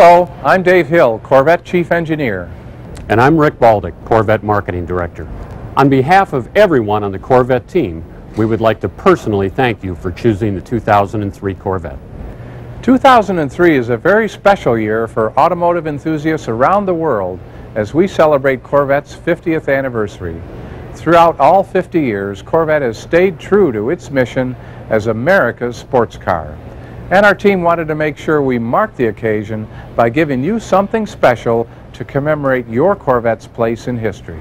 Hello, I'm Dave Hill, Corvette Chief Engineer. And I'm Rick Baldick, Corvette Marketing Director. On behalf of everyone on the Corvette team, we would like to personally thank you for choosing the 2003 Corvette. 2003 is a very special year for automotive enthusiasts around the world as we celebrate Corvette's 50th anniversary. Throughout all 50 years, Corvette has stayed true to its mission as America's sports car. And our team wanted to make sure we marked the occasion by giving you something special to commemorate your Corvette's place in history.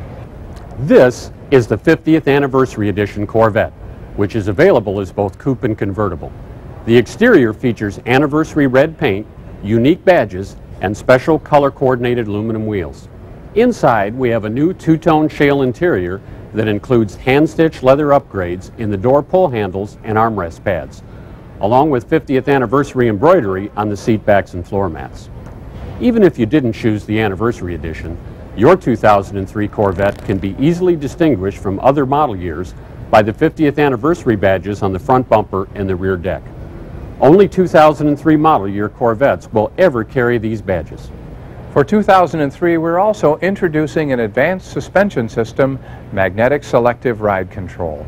This is the 50th Anniversary Edition Corvette, which is available as both coupe and convertible. The exterior features anniversary red paint, unique badges, and special color-coordinated aluminum wheels. Inside, we have a new two-tone shale interior that includes hand-stitched leather upgrades in the door pull handles and armrest pads, along with 50th anniversary embroidery on the seat backs and floor mats. Even if you didn't choose the anniversary edition, your 2003 Corvette can be easily distinguished from other model years by the 50th anniversary badges on the front bumper and the rear deck. Only 2003 model year Corvettes will ever carry these badges. For 2003, we're also introducing an advanced suspension system, magnetic selective ride control.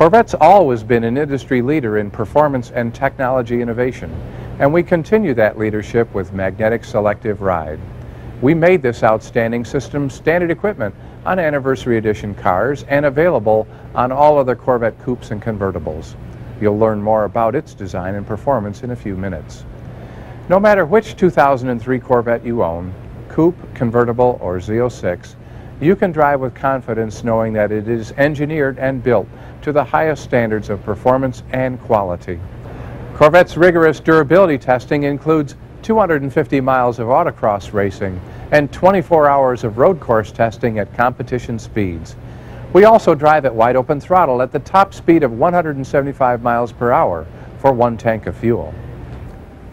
Corvette's always been an industry leader in performance and technology innovation, and we continue that leadership with magnetic selective ride. We made this outstanding system standard equipment on anniversary edition cars and available on all other Corvette coupes and convertibles. You'll learn more about its design and performance in a few minutes. No matter which 2003 Corvette you own, coupe, convertible, or Z06, you can drive with confidence knowing that it is engineered and built to the highest standards of performance and quality. Corvette's rigorous durability testing includes 250 miles of autocross racing and 24 hours of road course testing at competition speeds. We also drive at wide open throttle at the top speed of 175 miles per hour for one tank of fuel.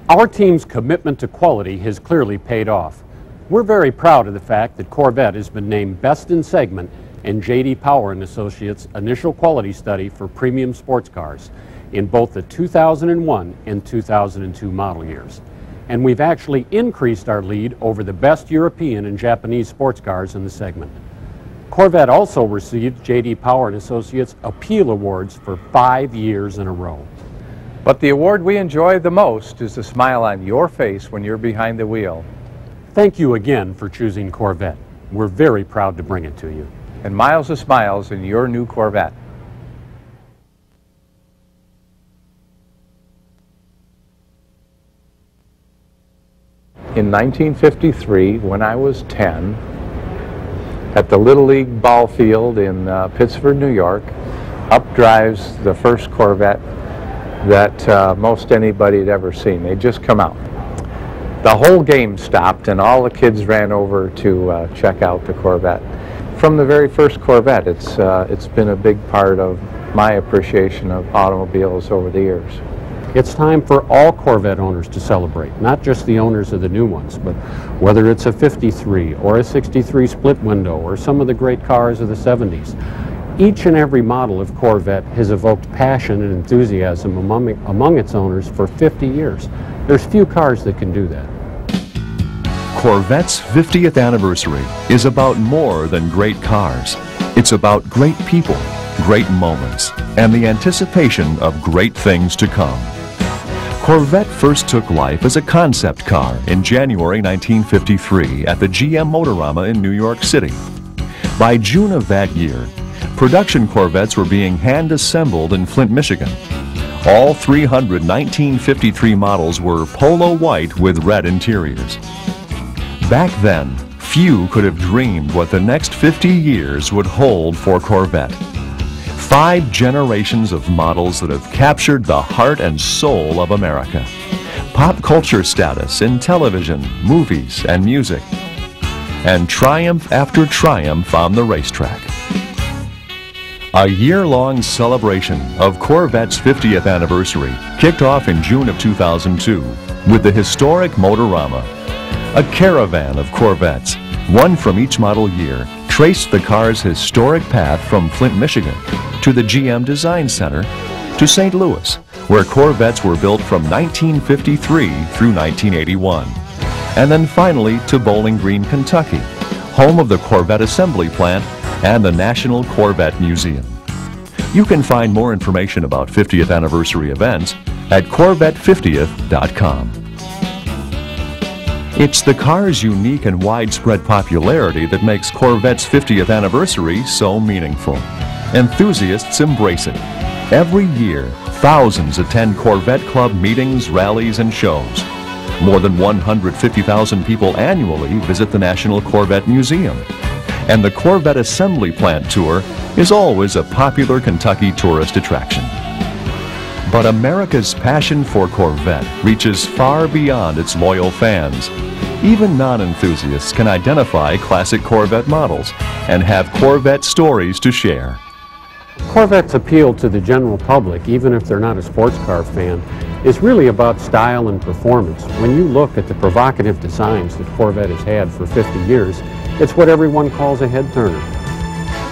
Our team's commitment to quality has clearly paid off. We're very proud of the fact that Corvette has been named Best in Segment in J.D. Power & Associates Initial Quality Study for Premium Sports Cars in both the 2001 and 2002 model years. And we've actually increased our lead over the best European and Japanese sports cars in the segment. Corvette also received J.D. Power & Associates Appeal Awards for five years in a row. But the award we enjoy the most is the smile on your face when you're behind the wheel. Thank you again for choosing Corvette. We're very proud to bring it to you. And miles of smiles in your new Corvette. In 1953, when I was 10, at the Little League ball field in uh, Pittsford, New York, up drives the first Corvette that uh, most anybody had ever seen. They'd just come out. The whole game stopped and all the kids ran over to uh, check out the Corvette. From the very first Corvette, it's, uh, it's been a big part of my appreciation of automobiles over the years. It's time for all Corvette owners to celebrate, not just the owners of the new ones, but whether it's a 53 or a 63 split window or some of the great cars of the 70s. Each and every model of Corvette has evoked passion and enthusiasm among, among its owners for 50 years. There's few cars that can do that. Corvette's 50th anniversary is about more than great cars. It's about great people, great moments, and the anticipation of great things to come. Corvette first took life as a concept car in January 1953 at the GM Motorama in New York City. By June of that year, production Corvettes were being hand assembled in Flint, Michigan. All 300 1953 models were polo white with red interiors. Back then, few could have dreamed what the next 50 years would hold for Corvette. Five generations of models that have captured the heart and soul of America. Pop culture status in television, movies, and music. And triumph after triumph on the racetrack. A year-long celebration of Corvette's 50th anniversary kicked off in June of 2002 with the historic Motorama. A caravan of Corvettes, one from each model year, traced the car's historic path from Flint, Michigan to the GM Design Center to St. Louis, where Corvettes were built from 1953 through 1981. and then finally to Bowling Green, Kentucky, home of the Corvette Assembly Plant and the National Corvette Museum. You can find more information about 50th anniversary events at Corvette50th.com. It's the car's unique and widespread popularity that makes Corvette's 50th anniversary so meaningful. Enthusiasts embrace it. Every year, thousands attend Corvette Club meetings, rallies, and shows. More than 150,000 people annually visit the National Corvette Museum. And the Corvette Assembly Plant Tour is always a popular Kentucky tourist attraction. But America's passion for Corvette reaches far beyond its loyal fans. Even non-enthusiasts can identify classic Corvette models and have Corvette stories to share. Corvette's appeal to the general public, even if they're not a sports car fan, is really about style and performance. When you look at the provocative designs that Corvette has had for 50 years, it's what everyone calls a head turner.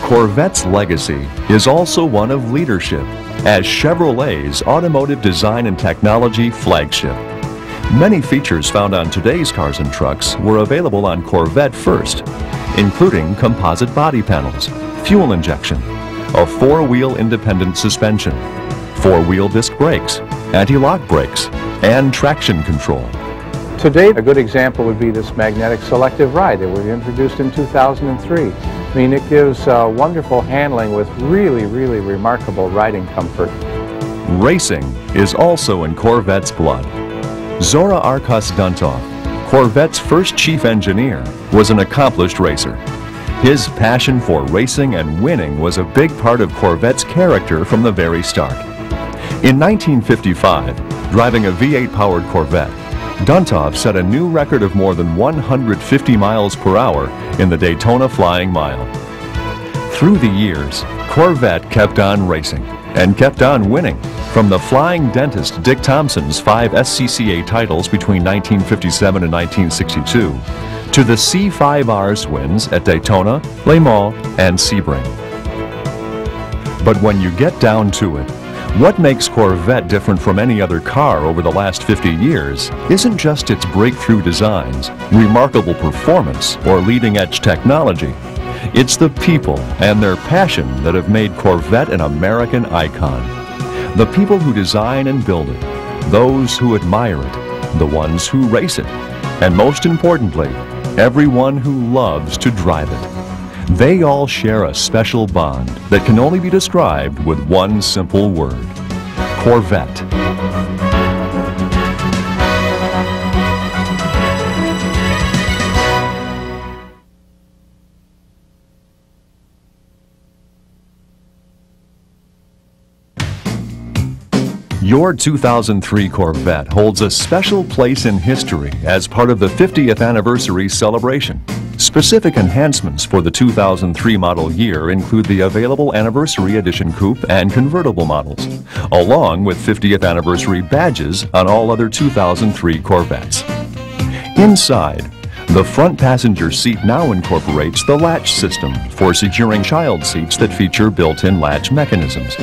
Corvette's legacy is also one of leadership as Chevrolet's automotive design and technology flagship. Many features found on today's cars and trucks were available on Corvette first, including composite body panels, fuel injection, a four-wheel independent suspension, four-wheel disc brakes, anti-lock brakes, and traction control. Today, a good example would be this magnetic selective ride that was introduced in 2003. I mean, it gives uh, wonderful handling with really, really remarkable riding comfort. Racing is also in Corvette's blood. Zora Arkus Duntov, Corvette's first chief engineer, was an accomplished racer. His passion for racing and winning was a big part of Corvette's character from the very start. In 1955, driving a V8-powered Corvette, Duntov set a new record of more than 150 miles per hour in the Daytona Flying Mile. Through the years, Corvette kept on racing and kept on winning, from the flying dentist Dick Thompson's five SCCA titles between 1957 and 1962, to the C5R's wins at Daytona, Le Mans, and Sebring. But when you get down to it, what makes Corvette different from any other car over the last 50 years isn't just its breakthrough designs, remarkable performance, or leading-edge technology. It's the people and their passion that have made Corvette an American icon. The people who design and build it, those who admire it, the ones who race it, and most importantly, everyone who loves to drive it. They all share a special bond that can only be described with one simple word Corvette. Your 2003 Corvette holds a special place in history as part of the 50th anniversary celebration. Specific enhancements for the 2003 model year include the available Anniversary Edition Coupe and convertible models, along with 50th anniversary badges on all other 2003 Corvettes. Inside, the front passenger seat now incorporates the latch system for securing child seats that feature built-in latch mechanisms.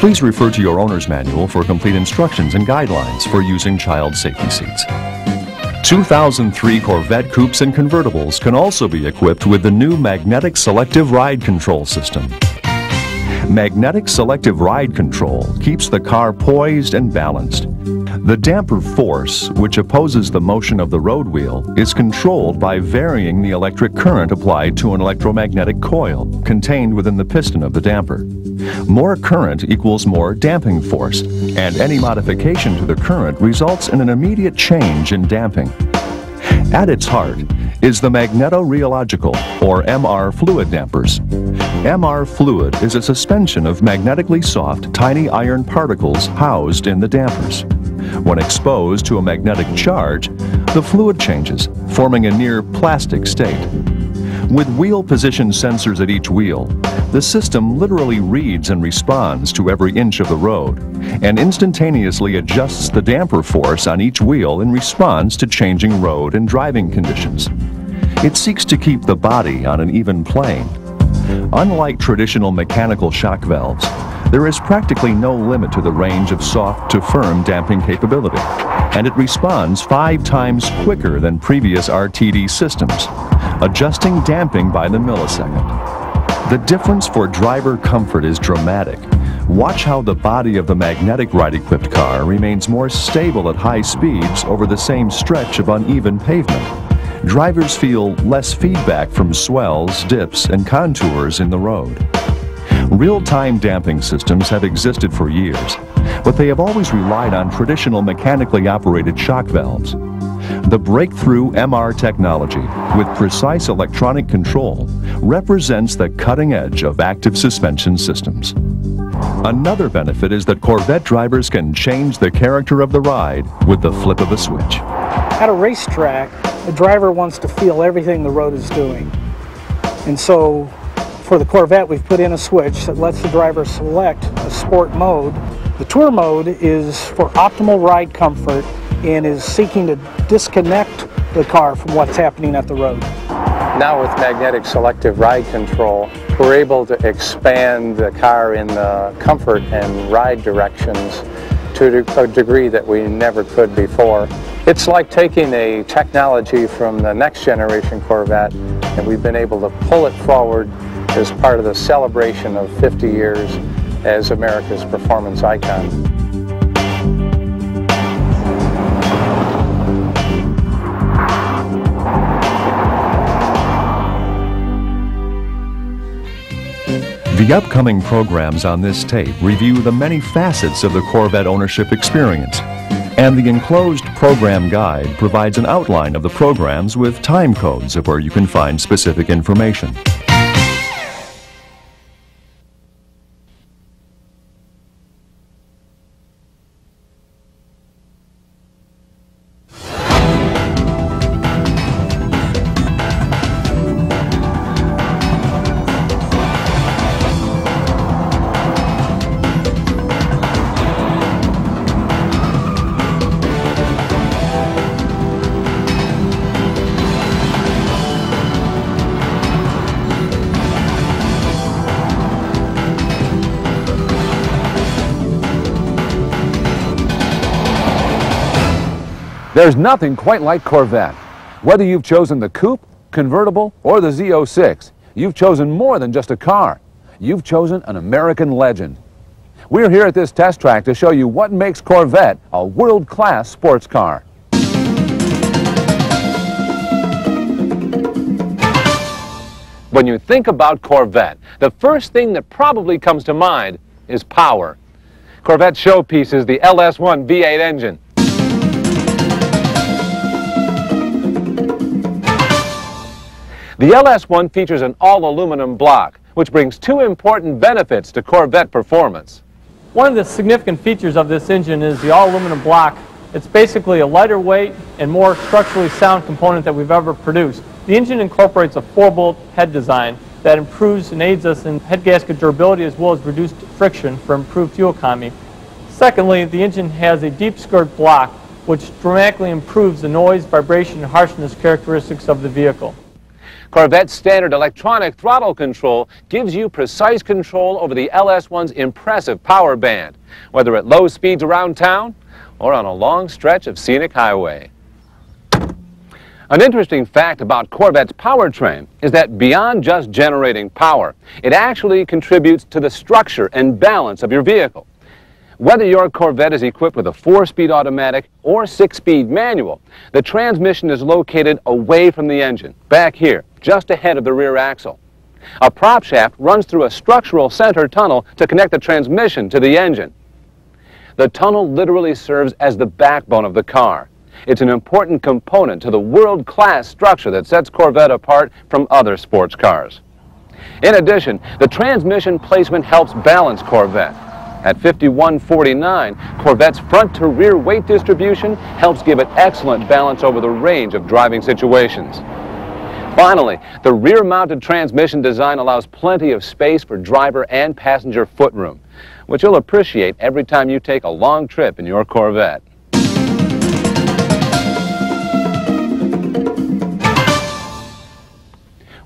Please refer to your owner's manual for complete instructions and guidelines for using child safety seats. 2003 Corvette coupes and convertibles can also be equipped with the new Magnetic Selective Ride Control System. Magnetic Selective Ride Control keeps the car poised and balanced. The damper force, which opposes the motion of the road wheel, is controlled by varying the electric current applied to an electromagnetic coil contained within the piston of the damper. More current equals more damping force, and any modification to the current results in an immediate change in damping. At its heart is the magneto-rheological, or MR fluid dampers. MR fluid is a suspension of magnetically soft, tiny iron particles housed in the dampers. When exposed to a magnetic charge, the fluid changes, forming a near plastic state. With wheel position sensors at each wheel, the system literally reads and responds to every inch of the road and instantaneously adjusts the damper force on each wheel in response to changing road and driving conditions. It seeks to keep the body on an even plane. Unlike traditional mechanical shock valves, there is practically no limit to the range of soft to firm damping capability. and it responds five times quicker than previous RTD systems, adjusting damping by the millisecond. The difference for driver comfort is dramatic. Watch how the body of the magnetic ride-equipped car remains more stable at high speeds over the same stretch of uneven pavement drivers feel less feedback from swells, dips, and contours in the road. Real-time damping systems have existed for years, but they have always relied on traditional mechanically operated shock valves. The breakthrough MR technology with precise electronic control represents the cutting edge of active suspension systems. Another benefit is that Corvette drivers can change the character of the ride with the flip of a switch. At a racetrack, the driver wants to feel everything the road is doing. And so for the Corvette, we've put in a switch that lets the driver select a sport mode. The tour mode is for optimal ride comfort and is seeking to disconnect the car from what's happening at the road. Now with magnetic selective ride control, we're able to expand the car in the comfort and ride directions to a degree that we never could before. It's like taking a technology from the next generation Corvette and we've been able to pull it forward as part of the celebration of 50 years as America's performance icon. The upcoming programs on this tape review the many facets of the Corvette ownership experience and the enclosed program guide provides an outline of the programs with time codes of where you can find specific information. There's nothing quite like Corvette. Whether you've chosen the coupe, convertible, or the Z06, you've chosen more than just a car. You've chosen an American legend. We're here at this test track to show you what makes Corvette a world-class sports car. When you think about Corvette, the first thing that probably comes to mind is power. Corvette showpiece is the LS1 V8 engine. The LS1 features an all-aluminum block, which brings two important benefits to Corvette performance. One of the significant features of this engine is the all-aluminum block. It's basically a lighter weight and more structurally sound component that we've ever produced. The engine incorporates a four-bolt head design that improves and aids us in head gasket durability as well as reduced friction for improved fuel economy. Secondly, the engine has a deep skirt block which dramatically improves the noise, vibration, and harshness characteristics of the vehicle. Corvette's standard electronic throttle control gives you precise control over the LS1's impressive power band, whether at low speeds around town or on a long stretch of scenic highway. An interesting fact about Corvette's powertrain is that beyond just generating power, it actually contributes to the structure and balance of your vehicle. Whether your Corvette is equipped with a four-speed automatic or six-speed manual, the transmission is located away from the engine, back here, just ahead of the rear axle. A prop shaft runs through a structural center tunnel to connect the transmission to the engine. The tunnel literally serves as the backbone of the car. It's an important component to the world-class structure that sets Corvette apart from other sports cars. In addition, the transmission placement helps balance Corvette. At 5149, Corvette's front-to-rear weight distribution helps give it excellent balance over the range of driving situations. Finally, the rear-mounted transmission design allows plenty of space for driver and passenger footroom, which you'll appreciate every time you take a long trip in your Corvette.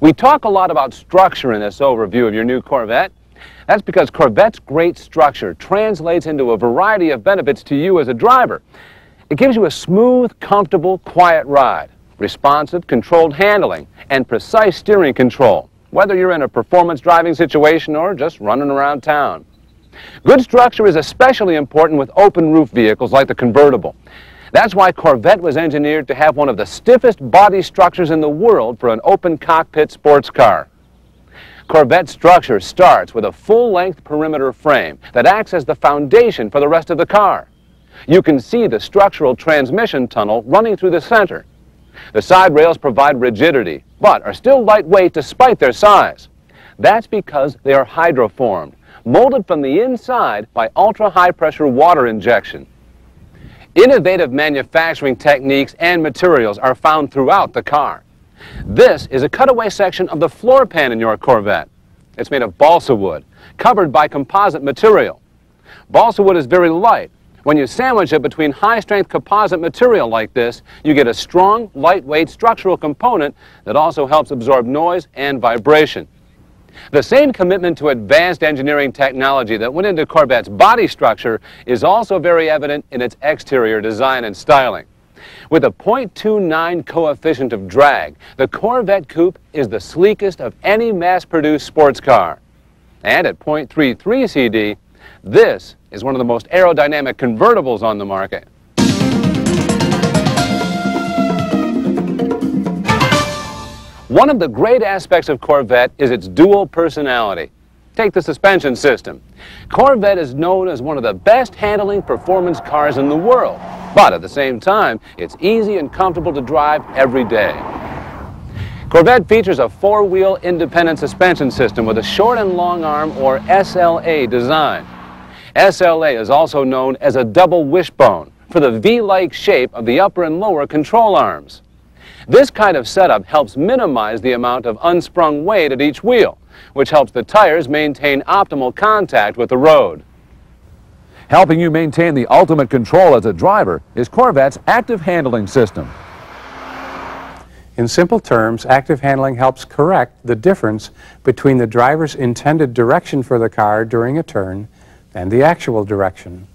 We talk a lot about structure in this overview of your new Corvette. That's because Corvette's great structure translates into a variety of benefits to you as a driver. It gives you a smooth, comfortable, quiet ride, responsive, controlled handling, and precise steering control, whether you're in a performance driving situation or just running around town. Good structure is especially important with open roof vehicles like the convertible. That's why Corvette was engineered to have one of the stiffest body structures in the world for an open cockpit sports car. Corvette structure starts with a full-length perimeter frame that acts as the foundation for the rest of the car. You can see the structural transmission tunnel running through the center. The side rails provide rigidity, but are still lightweight despite their size. That's because they are hydroformed, molded from the inside by ultra-high pressure water injection. Innovative manufacturing techniques and materials are found throughout the car. This is a cutaway section of the floor pan in your Corvette. It's made of balsa wood, covered by composite material. Balsa wood is very light. When you sandwich it between high-strength composite material like this, you get a strong, lightweight structural component that also helps absorb noise and vibration. The same commitment to advanced engineering technology that went into Corvette's body structure is also very evident in its exterior design and styling. With a 0.29 coefficient of drag, the Corvette Coupe is the sleekest of any mass-produced sports car. And at 0.33 CD, this is one of the most aerodynamic convertibles on the market. One of the great aspects of Corvette is its dual personality. Take the suspension system. Corvette is known as one of the best handling performance cars in the world, but at the same time, it's easy and comfortable to drive every day. Corvette features a four-wheel independent suspension system with a short and long arm or SLA design. SLA is also known as a double wishbone for the V-like shape of the upper and lower control arms. This kind of setup helps minimize the amount of unsprung weight at each wheel, which helps the tires maintain optimal contact with the road. Helping you maintain the ultimate control as a driver is Corvette's active handling system. In simple terms, active handling helps correct the difference between the driver's intended direction for the car during a turn and the actual direction.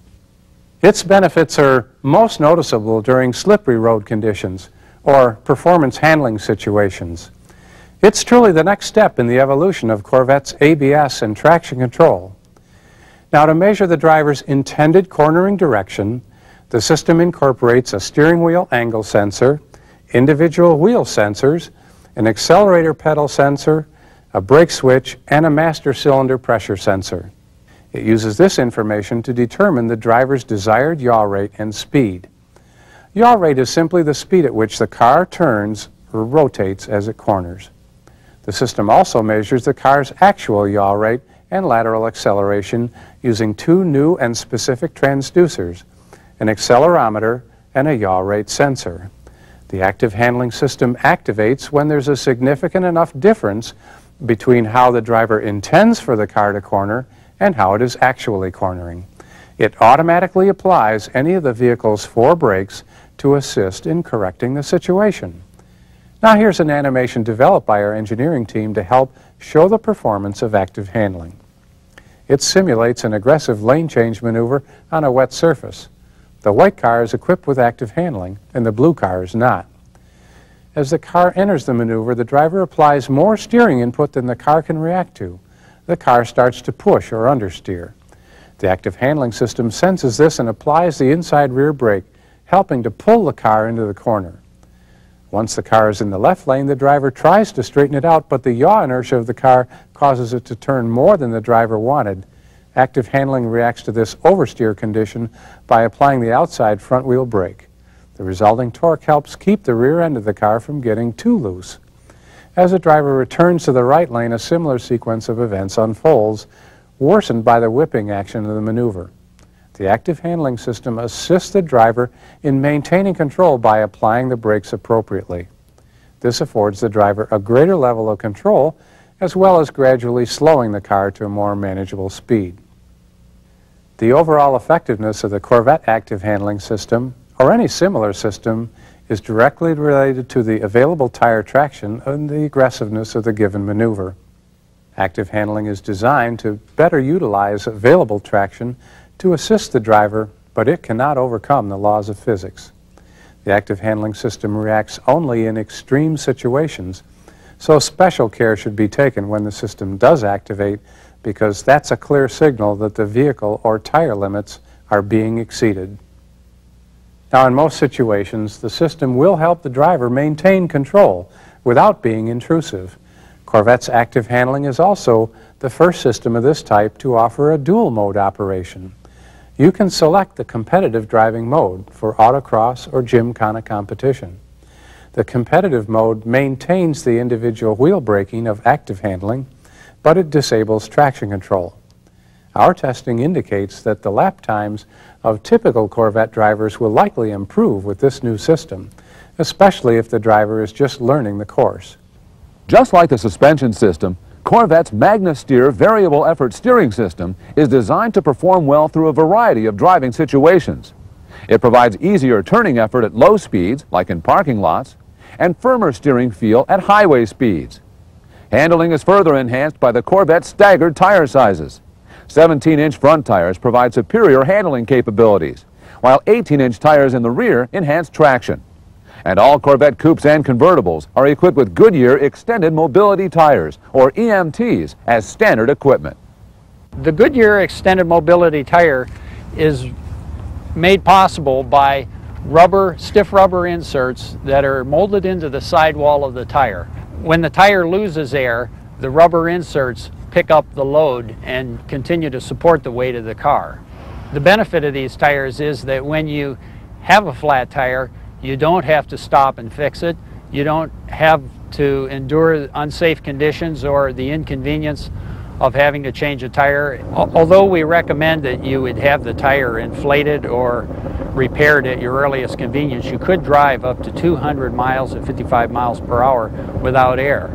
Its benefits are most noticeable during slippery road conditions or performance handling situations. It's truly the next step in the evolution of Corvette's ABS and traction control. Now, to measure the driver's intended cornering direction, the system incorporates a steering wheel angle sensor, individual wheel sensors, an accelerator pedal sensor, a brake switch, and a master cylinder pressure sensor. It uses this information to determine the driver's desired yaw rate and speed. Yaw rate is simply the speed at which the car turns or rotates as it corners. The system also measures the car's actual yaw rate and lateral acceleration using two new and specific transducers, an accelerometer and a yaw rate sensor. The active handling system activates when there's a significant enough difference between how the driver intends for the car to corner and how it is actually cornering. It automatically applies any of the vehicle's four brakes to assist in correcting the situation. Now here's an animation developed by our engineering team to help show the performance of active handling. It simulates an aggressive lane change maneuver on a wet surface. The white car is equipped with active handling and the blue car is not. As the car enters the maneuver, the driver applies more steering input than the car can react to. The car starts to push or understeer. The active handling system senses this and applies the inside rear brake helping to pull the car into the corner. Once the car is in the left lane, the driver tries to straighten it out, but the yaw inertia of the car causes it to turn more than the driver wanted. Active handling reacts to this oversteer condition by applying the outside front wheel brake. The resulting torque helps keep the rear end of the car from getting too loose. As the driver returns to the right lane, a similar sequence of events unfolds, worsened by the whipping action of the maneuver. The active handling system assists the driver in maintaining control by applying the brakes appropriately. This affords the driver a greater level of control as well as gradually slowing the car to a more manageable speed. The overall effectiveness of the Corvette active handling system, or any similar system, is directly related to the available tire traction and the aggressiveness of the given maneuver. Active handling is designed to better utilize available traction to assist the driver, but it cannot overcome the laws of physics. The active handling system reacts only in extreme situations, so special care should be taken when the system does activate because that's a clear signal that the vehicle or tire limits are being exceeded. Now, in most situations, the system will help the driver maintain control without being intrusive. Corvette's active handling is also the first system of this type to offer a dual mode operation. You can select the competitive driving mode for autocross or gymkhana competition. The competitive mode maintains the individual wheel braking of active handling, but it disables traction control. Our testing indicates that the lap times of typical Corvette drivers will likely improve with this new system, especially if the driver is just learning the course. Just like the suspension system, Corvette's MagnaSteer variable effort steering system is designed to perform well through a variety of driving situations. It provides easier turning effort at low speeds, like in parking lots, and firmer steering feel at highway speeds. Handling is further enhanced by the Corvette's staggered tire sizes. 17-inch front tires provide superior handling capabilities, while 18-inch tires in the rear enhance traction. And all Corvette coupes and convertibles are equipped with Goodyear Extended Mobility Tires, or EMTs, as standard equipment. The Goodyear Extended Mobility Tire is made possible by rubber, stiff rubber inserts that are molded into the sidewall of the tire. When the tire loses air, the rubber inserts pick up the load and continue to support the weight of the car. The benefit of these tires is that when you have a flat tire, you don't have to stop and fix it. You don't have to endure unsafe conditions or the inconvenience of having to change a tire. Although we recommend that you would have the tire inflated or repaired at your earliest convenience, you could drive up to 200 miles at 55 miles per hour without air.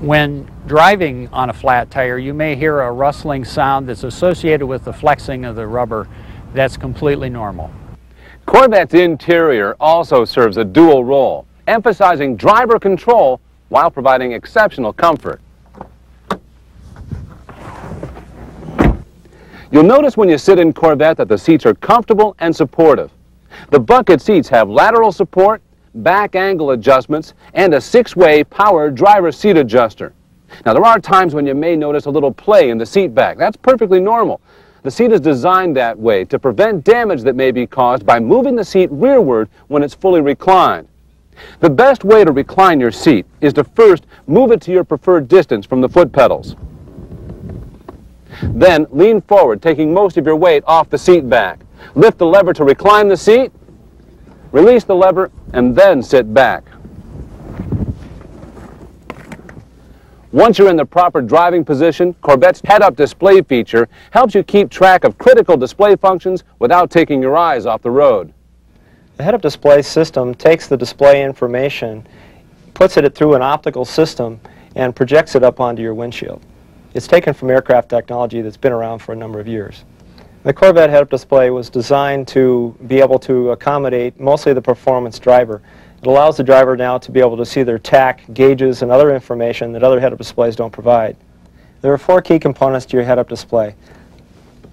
When driving on a flat tire, you may hear a rustling sound that's associated with the flexing of the rubber. That's completely normal. Corvette's interior also serves a dual role, emphasizing driver control while providing exceptional comfort. You'll notice when you sit in Corvette that the seats are comfortable and supportive. The bucket seats have lateral support, back angle adjustments, and a six-way power driver seat adjuster. Now, there are times when you may notice a little play in the seat back. That's perfectly normal. The seat is designed that way to prevent damage that may be caused by moving the seat rearward when it's fully reclined. The best way to recline your seat is to first move it to your preferred distance from the foot pedals. Then lean forward, taking most of your weight off the seat back. Lift the lever to recline the seat, release the lever, and then sit back. Once you're in the proper driving position, Corvette's head-up display feature helps you keep track of critical display functions without taking your eyes off the road. The head-up display system takes the display information, puts it through an optical system, and projects it up onto your windshield. It's taken from aircraft technology that's been around for a number of years. The Corvette head-up display was designed to be able to accommodate mostly the performance driver. It allows the driver now to be able to see their tach, gauges, and other information that other head-up displays don't provide. There are four key components to your head-up display.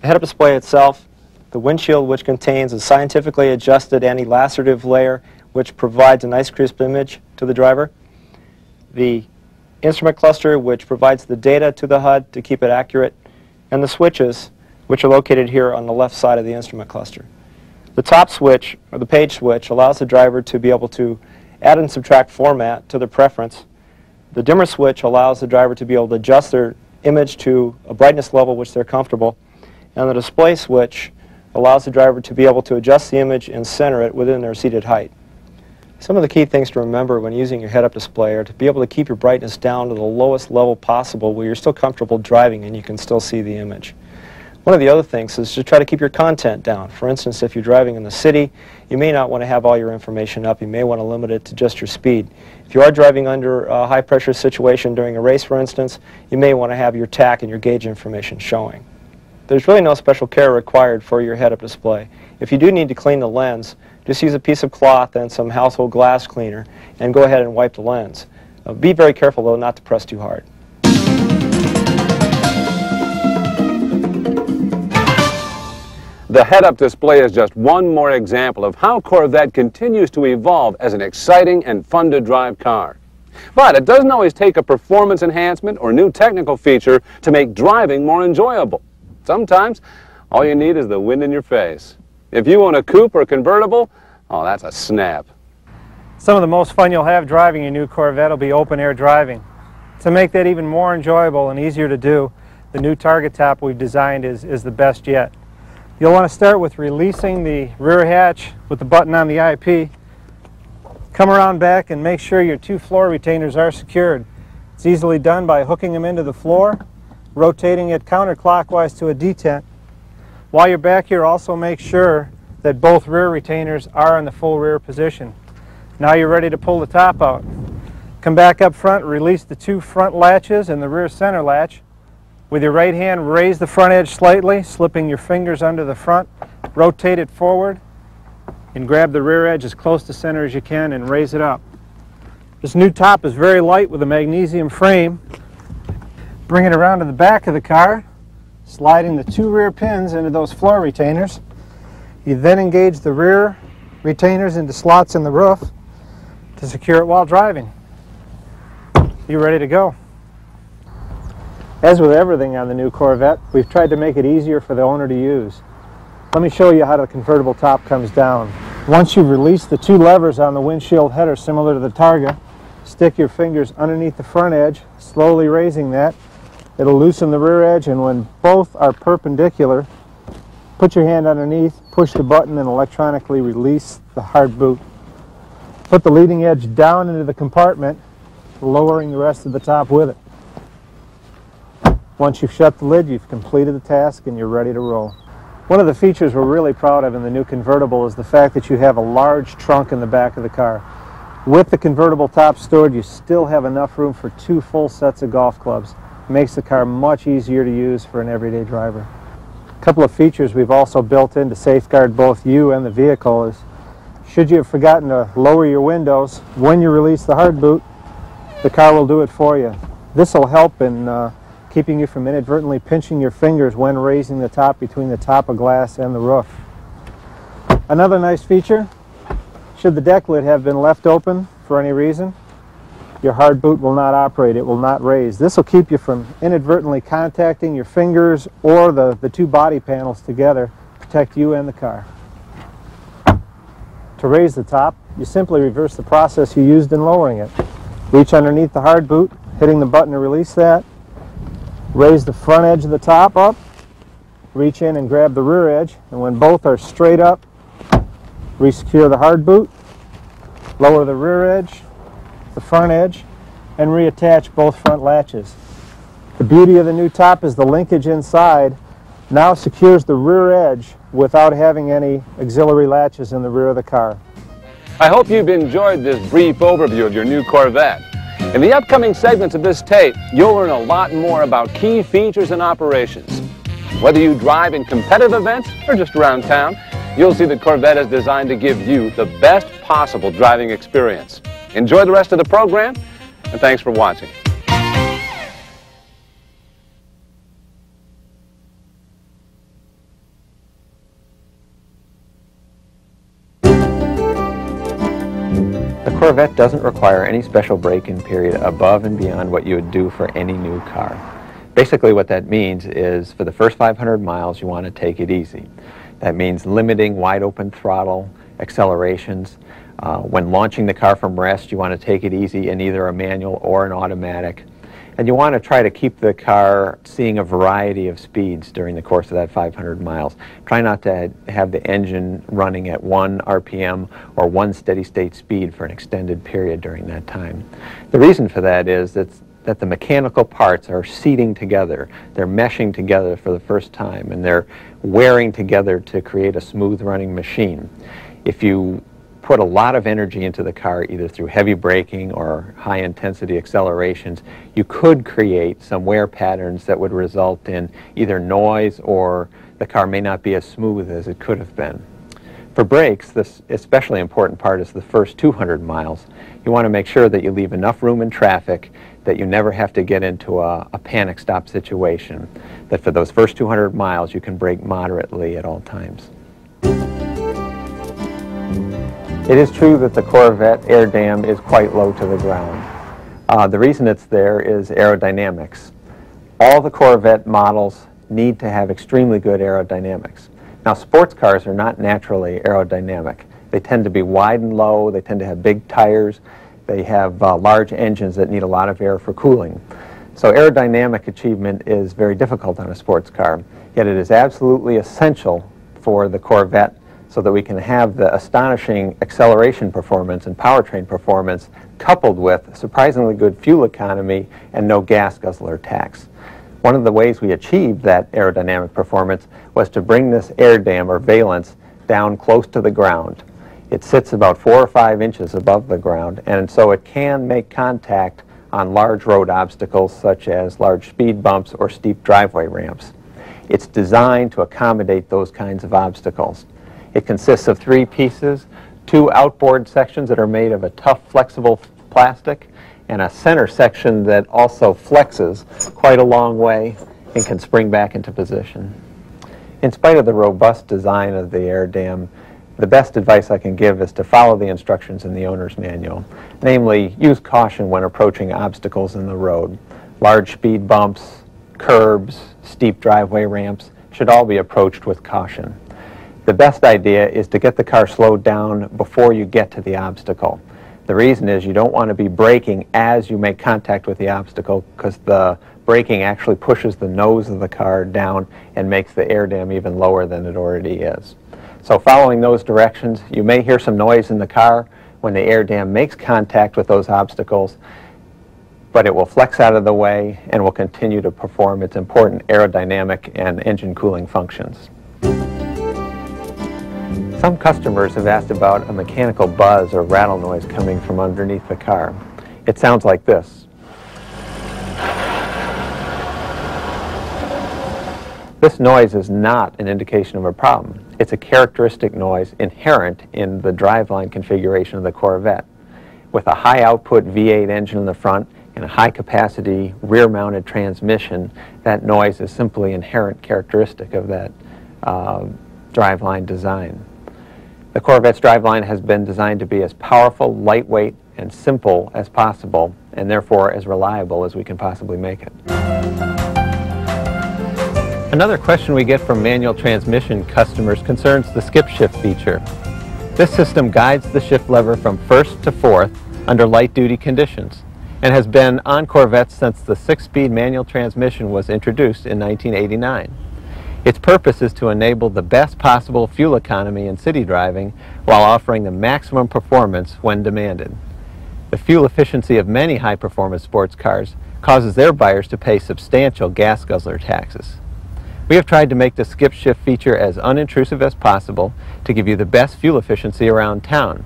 The head-up display itself, the windshield which contains a scientifically adjusted anti-lacerative layer which provides a nice crisp image to the driver, the instrument cluster which provides the data to the HUD to keep it accurate, and the switches which are located here on the left side of the instrument cluster. The top switch, or the page switch, allows the driver to be able to add and subtract format to their preference. The dimmer switch allows the driver to be able to adjust their image to a brightness level which they're comfortable. And the display switch allows the driver to be able to adjust the image and center it within their seated height. Some of the key things to remember when using your head-up display are to be able to keep your brightness down to the lowest level possible where you're still comfortable driving and you can still see the image. One of the other things is to try to keep your content down. For instance, if you're driving in the city, you may not want to have all your information up. You may want to limit it to just your speed. If you are driving under a high pressure situation during a race, for instance, you may want to have your tach and your gauge information showing. There's really no special care required for your head-up display. If you do need to clean the lens, just use a piece of cloth and some household glass cleaner and go ahead and wipe the lens. Uh, be very careful, though, not to press too hard. The head-up display is just one more example of how Corvette continues to evolve as an exciting and fun-to-drive car. But it doesn't always take a performance enhancement or new technical feature to make driving more enjoyable. Sometimes all you need is the wind in your face. If you own a coupe or convertible, oh, that's a snap. Some of the most fun you'll have driving your new Corvette will be open air driving. To make that even more enjoyable and easier to do, the new targa top we've designed is, is the best yet. You'll want to start with releasing the rear hatch with the button on the IP. Come around back and make sure your two floor retainers are secured. It's easily done by hooking them into the floor, rotating it counterclockwise to a detent. While you're back here, also make sure that both rear retainers are in the full rear position. Now you're ready to pull the top out. Come back up front, release the two front latches and the rear center latch. With your right hand, raise the front edge slightly, slipping your fingers under the front, rotate it forward, and grab the rear edge as close to center as you can and raise it up. This new top is very light with a magnesium frame. Bring it around to the back of the car, sliding the two rear pins into those floor retainers. You then engage the rear retainers into slots in the roof to secure it while driving. You're ready to go. As with everything on the new Corvette, we've tried to make it easier for the owner to use. Let me show you how the convertible top comes down. Once you've released the two levers on the windshield header similar to the Targa, stick your fingers underneath the front edge, slowly raising that. It'll loosen the rear edge and when both are perpendicular, put your hand underneath, push the button and electronically release the hard boot. Put the leading edge down into the compartment, lowering the rest of the top with it. Once you've shut the lid, you've completed the task and you're ready to roll. One of the features we're really proud of in the new convertible is the fact that you have a large trunk in the back of the car. With the convertible top stored, you still have enough room for two full sets of golf clubs. It makes the car much easier to use for an everyday driver. A couple of features we've also built in to safeguard both you and the vehicle is should you have forgotten to lower your windows, when you release the hard boot, the car will do it for you. This will help in uh, keeping you from inadvertently pinching your fingers when raising the top between the top of glass and the roof. Another nice feature, should the deck lid have been left open for any reason, your hard boot will not operate, it will not raise. This will keep you from inadvertently contacting your fingers or the, the two body panels together, protect you and the car. To raise the top, you simply reverse the process you used in lowering it. Reach underneath the hard boot, hitting the button to release that, Raise the front edge of the top up, reach in and grab the rear edge, and when both are straight up, resecure the hard boot, lower the rear edge, the front edge, and reattach both front latches. The beauty of the new top is the linkage inside now secures the rear edge without having any auxiliary latches in the rear of the car. I hope you've enjoyed this brief overview of your new Corvette. In the upcoming segments of this tape, you'll learn a lot more about key features and operations. Whether you drive in competitive events or just around town, you'll see that Corvette is designed to give you the best possible driving experience. Enjoy the rest of the program, and thanks for watching. Corvette doesn't require any special break-in period above and beyond what you would do for any new car. Basically what that means is for the first 500 miles you want to take it easy. That means limiting wide open throttle, accelerations. Uh, when launching the car from rest you want to take it easy in either a manual or an automatic. And you want to try to keep the car seeing a variety of speeds during the course of that 500 miles. Try not to have the engine running at one RPM or one steady state speed for an extended period during that time. The reason for that is that that the mechanical parts are seating together. They're meshing together for the first time and they're wearing together to create a smooth running machine. If you put a lot of energy into the car either through heavy braking or high intensity accelerations, you could create some wear patterns that would result in either noise or the car may not be as smooth as it could have been. For brakes, this especially important part is the first 200 miles. You want to make sure that you leave enough room in traffic that you never have to get into a, a panic stop situation, that for those first 200 miles you can brake moderately at all times. It is true that the Corvette air dam is quite low to the ground. Uh, the reason it's there is aerodynamics. All the Corvette models need to have extremely good aerodynamics. Now sports cars are not naturally aerodynamic. They tend to be wide and low, they tend to have big tires, they have uh, large engines that need a lot of air for cooling. So aerodynamic achievement is very difficult on a sports car, yet it is absolutely essential for the Corvette so that we can have the astonishing acceleration performance and powertrain performance coupled with surprisingly good fuel economy and no gas guzzler tax. One of the ways we achieved that aerodynamic performance was to bring this air dam or valence down close to the ground. It sits about four or five inches above the ground, and so it can make contact on large road obstacles such as large speed bumps or steep driveway ramps. It's designed to accommodate those kinds of obstacles. It consists of three pieces, two outboard sections that are made of a tough, flexible plastic, and a center section that also flexes quite a long way and can spring back into position. In spite of the robust design of the air dam, the best advice I can give is to follow the instructions in the owner's manual. Namely, use caution when approaching obstacles in the road. Large speed bumps, curbs, steep driveway ramps should all be approached with caution. The best idea is to get the car slowed down before you get to the obstacle. The reason is you don't want to be braking as you make contact with the obstacle because the braking actually pushes the nose of the car down and makes the air dam even lower than it already is. So following those directions, you may hear some noise in the car when the air dam makes contact with those obstacles, but it will flex out of the way and will continue to perform its important aerodynamic and engine cooling functions. Some customers have asked about a mechanical buzz or rattle noise coming from underneath the car. It sounds like this. This noise is not an indication of a problem. It's a characteristic noise inherent in the driveline configuration of the Corvette. With a high output V8 engine in the front and a high capacity rear mounted transmission, that noise is simply inherent characteristic of that uh, driveline design. The Corvette's driveline has been designed to be as powerful, lightweight, and simple as possible, and therefore as reliable as we can possibly make it. Another question we get from manual transmission customers concerns the skip shift feature. This system guides the shift lever from first to fourth under light duty conditions and has been on Corvettes since the six-speed manual transmission was introduced in 1989. Its purpose is to enable the best possible fuel economy in city driving while offering the maximum performance when demanded. The fuel efficiency of many high-performance sports cars causes their buyers to pay substantial gas guzzler taxes. We have tried to make the skip shift feature as unintrusive as possible to give you the best fuel efficiency around town.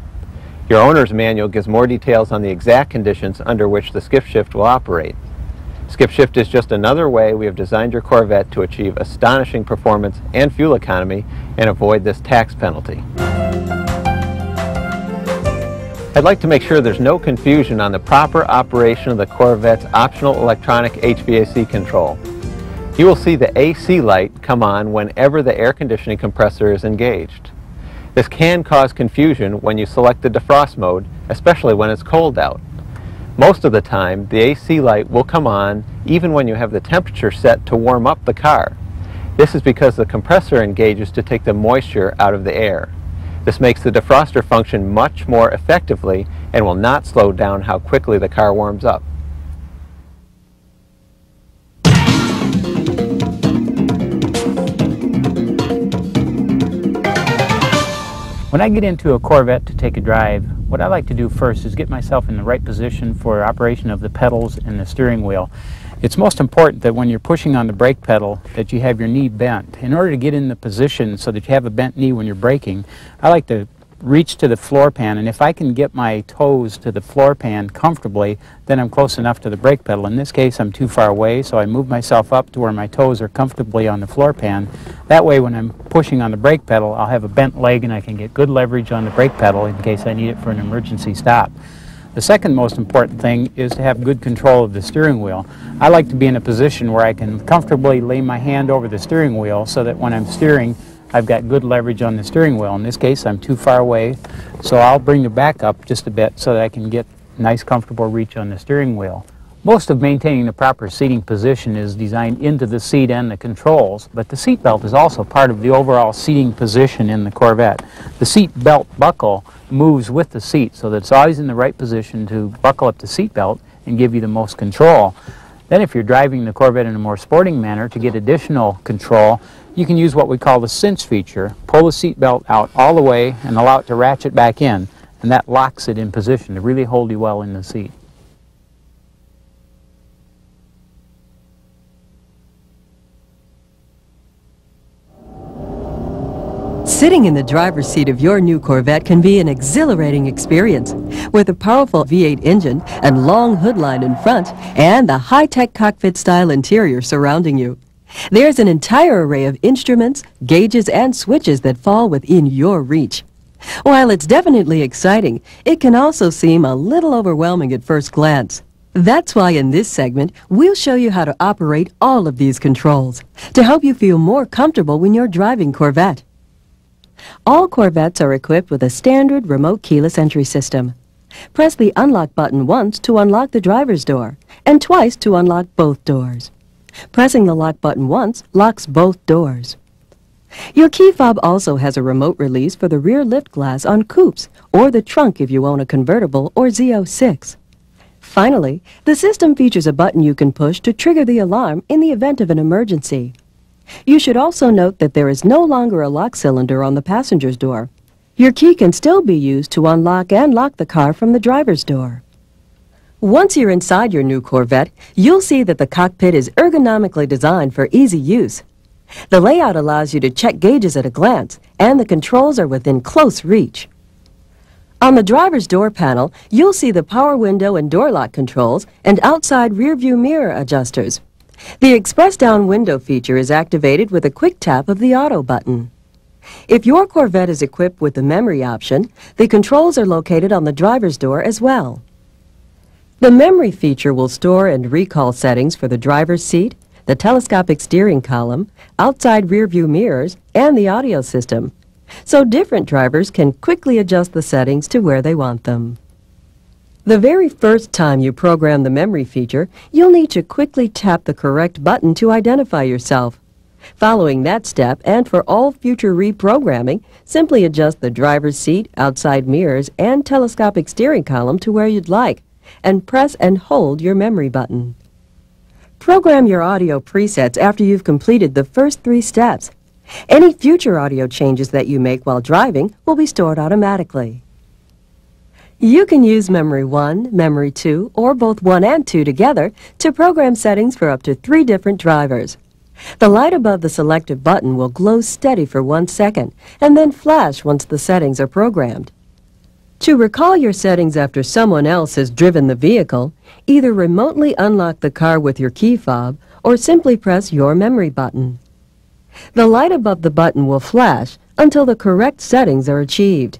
Your owner's manual gives more details on the exact conditions under which the skip shift will operate. Skip shift is just another way we have designed your Corvette to achieve astonishing performance and fuel economy and avoid this tax penalty. I'd like to make sure there's no confusion on the proper operation of the Corvette's optional electronic HVAC control. You will see the AC light come on whenever the air conditioning compressor is engaged. This can cause confusion when you select the defrost mode, especially when it's cold out. Most of the time, the AC light will come on even when you have the temperature set to warm up the car. This is because the compressor engages to take the moisture out of the air. This makes the defroster function much more effectively and will not slow down how quickly the car warms up. When I get into a Corvette to take a drive, what I like to do first is get myself in the right position for operation of the pedals and the steering wheel. It's most important that when you're pushing on the brake pedal that you have your knee bent. In order to get in the position so that you have a bent knee when you're braking, I like to reach to the floor pan and if I can get my toes to the floor pan comfortably then I'm close enough to the brake pedal. In this case I'm too far away so I move myself up to where my toes are comfortably on the floor pan. That way when I'm pushing on the brake pedal I'll have a bent leg and I can get good leverage on the brake pedal in case I need it for an emergency stop. The second most important thing is to have good control of the steering wheel. I like to be in a position where I can comfortably lay my hand over the steering wheel so that when I'm steering, I've got good leverage on the steering wheel. In this case, I'm too far away, so I'll bring the back up just a bit so that I can get nice comfortable reach on the steering wheel. Most of maintaining the proper seating position is designed into the seat and the controls, but the seat belt is also part of the overall seating position in the Corvette. The seat belt buckle moves with the seat so that it's always in the right position to buckle up the seat belt and give you the most control. Then if you're driving the Corvette in a more sporting manner to get additional control, you can use what we call the cinch feature. Pull the seat belt out all the way and allow it to ratchet back in, and that locks it in position to really hold you well in the seat. Sitting in the driver's seat of your new Corvette can be an exhilarating experience. With a powerful V8 engine and long hood line in front and the high-tech cockpit-style interior surrounding you. There's an entire array of instruments, gauges, and switches that fall within your reach. While it's definitely exciting, it can also seem a little overwhelming at first glance. That's why in this segment, we'll show you how to operate all of these controls to help you feel more comfortable when you're driving Corvette. All Corvettes are equipped with a standard remote keyless entry system. Press the unlock button once to unlock the driver's door and twice to unlock both doors. Pressing the lock button once locks both doors. Your key fob also has a remote release for the rear lift glass on coupes or the trunk if you own a convertible or Z06. Finally, the system features a button you can push to trigger the alarm in the event of an emergency. You should also note that there is no longer a lock cylinder on the passenger's door. Your key can still be used to unlock and lock the car from the driver's door. Once you're inside your new Corvette, you'll see that the cockpit is ergonomically designed for easy use. The layout allows you to check gauges at a glance, and the controls are within close reach. On the driver's door panel, you'll see the power window and door lock controls and outside rearview mirror adjusters. The Express Down Window feature is activated with a quick tap of the Auto button. If your Corvette is equipped with the memory option, the controls are located on the driver's door as well. The memory feature will store and recall settings for the driver's seat, the telescopic steering column, outside rearview mirrors, and the audio system, so different drivers can quickly adjust the settings to where they want them. The very first time you program the memory feature, you'll need to quickly tap the correct button to identify yourself. Following that step, and for all future reprogramming, simply adjust the driver's seat, outside mirrors, and telescopic steering column to where you'd like, and press and hold your memory button. Program your audio presets after you've completed the first three steps. Any future audio changes that you make while driving will be stored automatically. You can use Memory 1, Memory 2, or both 1 and 2 together to program settings for up to three different drivers. The light above the selective button will glow steady for one second and then flash once the settings are programmed. To recall your settings after someone else has driven the vehicle, either remotely unlock the car with your key fob or simply press your memory button. The light above the button will flash until the correct settings are achieved.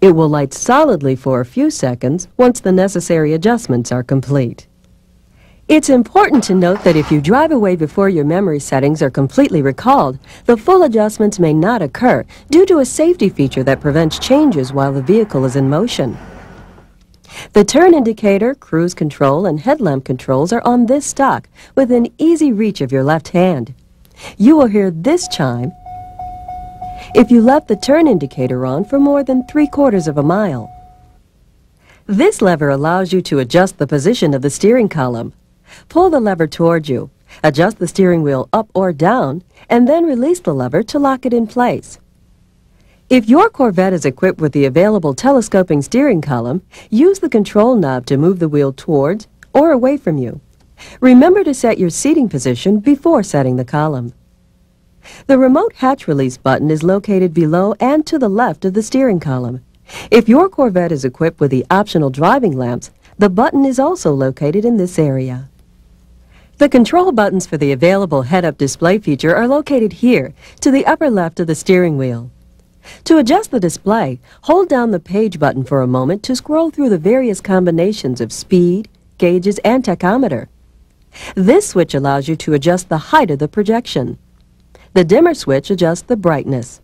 It will light solidly for a few seconds once the necessary adjustments are complete. It's important to note that if you drive away before your memory settings are completely recalled, the full adjustments may not occur due to a safety feature that prevents changes while the vehicle is in motion. The turn indicator, cruise control, and headlamp controls are on this stalk within easy reach of your left hand. You will hear this chime if you left the turn indicator on for more than three quarters of a mile. This lever allows you to adjust the position of the steering column. Pull the lever toward you, adjust the steering wheel up or down, and then release the lever to lock it in place. If your Corvette is equipped with the available telescoping steering column, use the control knob to move the wheel towards or away from you. Remember to set your seating position before setting the column. The remote hatch release button is located below and to the left of the steering column. If your Corvette is equipped with the optional driving lamps, the button is also located in this area. The control buttons for the available head-up display feature are located here, to the upper left of the steering wheel. To adjust the display, hold down the page button for a moment to scroll through the various combinations of speed, gauges, and tachometer. This switch allows you to adjust the height of the projection. The dimmer switch adjusts the brightness.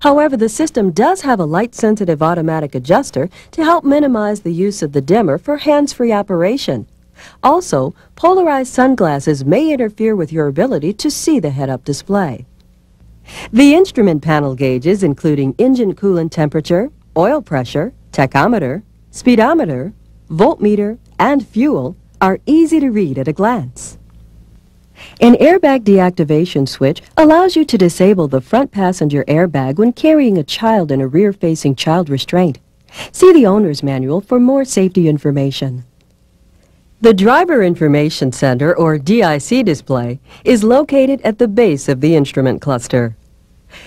However, the system does have a light-sensitive automatic adjuster to help minimize the use of the dimmer for hands-free operation. Also, polarized sunglasses may interfere with your ability to see the head-up display. The instrument panel gauges, including engine coolant temperature, oil pressure, tachometer, speedometer, voltmeter, and fuel, are easy to read at a glance. An airbag deactivation switch allows you to disable the front passenger airbag when carrying a child in a rear-facing child restraint. See the owner's manual for more safety information. The Driver Information Center, or DIC display, is located at the base of the instrument cluster.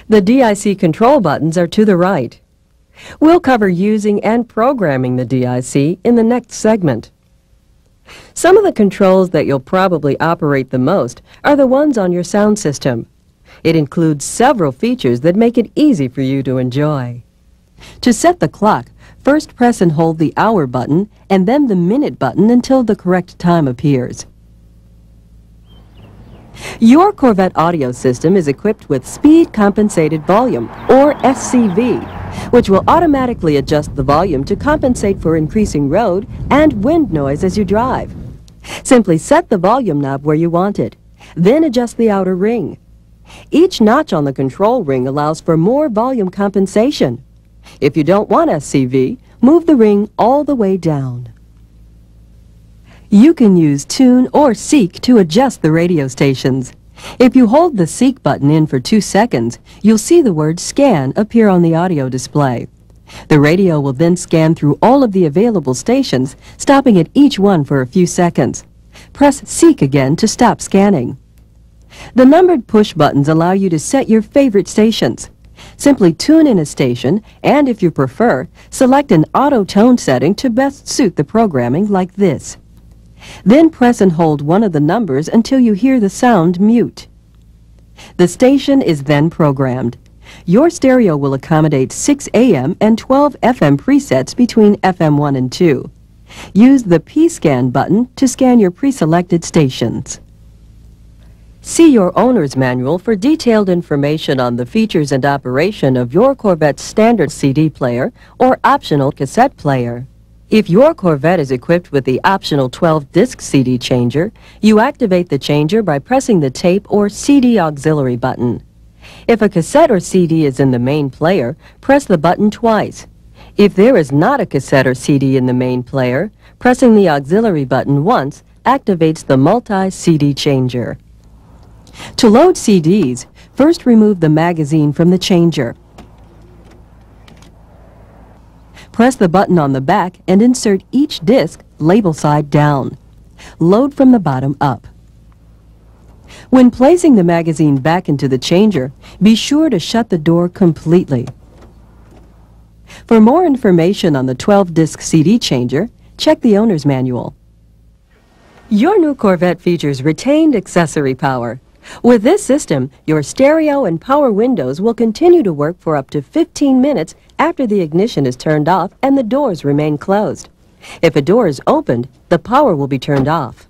The DIC control buttons are to the right. We'll cover using and programming the DIC in the next segment. Some of the controls that you'll probably operate the most are the ones on your sound system. It includes several features that make it easy for you to enjoy. To set the clock, First press and hold the hour button and then the minute button until the correct time appears. Your Corvette audio system is equipped with Speed Compensated Volume, or SCV, which will automatically adjust the volume to compensate for increasing road and wind noise as you drive. Simply set the volume knob where you want it, then adjust the outer ring. Each notch on the control ring allows for more volume compensation. If you don't want SCV, move the ring all the way down. You can use Tune or Seek to adjust the radio stations. If you hold the Seek button in for two seconds, you'll see the word Scan appear on the audio display. The radio will then scan through all of the available stations, stopping at each one for a few seconds. Press Seek again to stop scanning. The numbered push buttons allow you to set your favorite stations. Simply tune in a station, and if you prefer, select an auto tone setting to best suit the programming like this. Then press and hold one of the numbers until you hear the sound mute. The station is then programmed. Your stereo will accommodate 6 AM and 12 FM presets between FM 1 and 2. Use the P-Scan button to scan your pre-selected stations. See your owner's manual for detailed information on the features and operation of your Corvette's standard CD player or optional cassette player. If your Corvette is equipped with the optional 12-disc CD changer, you activate the changer by pressing the tape or CD auxiliary button. If a cassette or CD is in the main player, press the button twice. If there is not a cassette or CD in the main player, pressing the auxiliary button once activates the multi-CD changer. To load CDs, first remove the magazine from the changer. Press the button on the back and insert each disc label side down. Load from the bottom up. When placing the magazine back into the changer, be sure to shut the door completely. For more information on the 12-disc CD changer, check the owner's manual. Your new Corvette features retained accessory power, with this system, your stereo and power windows will continue to work for up to 15 minutes after the ignition is turned off and the doors remain closed. If a door is opened, the power will be turned off.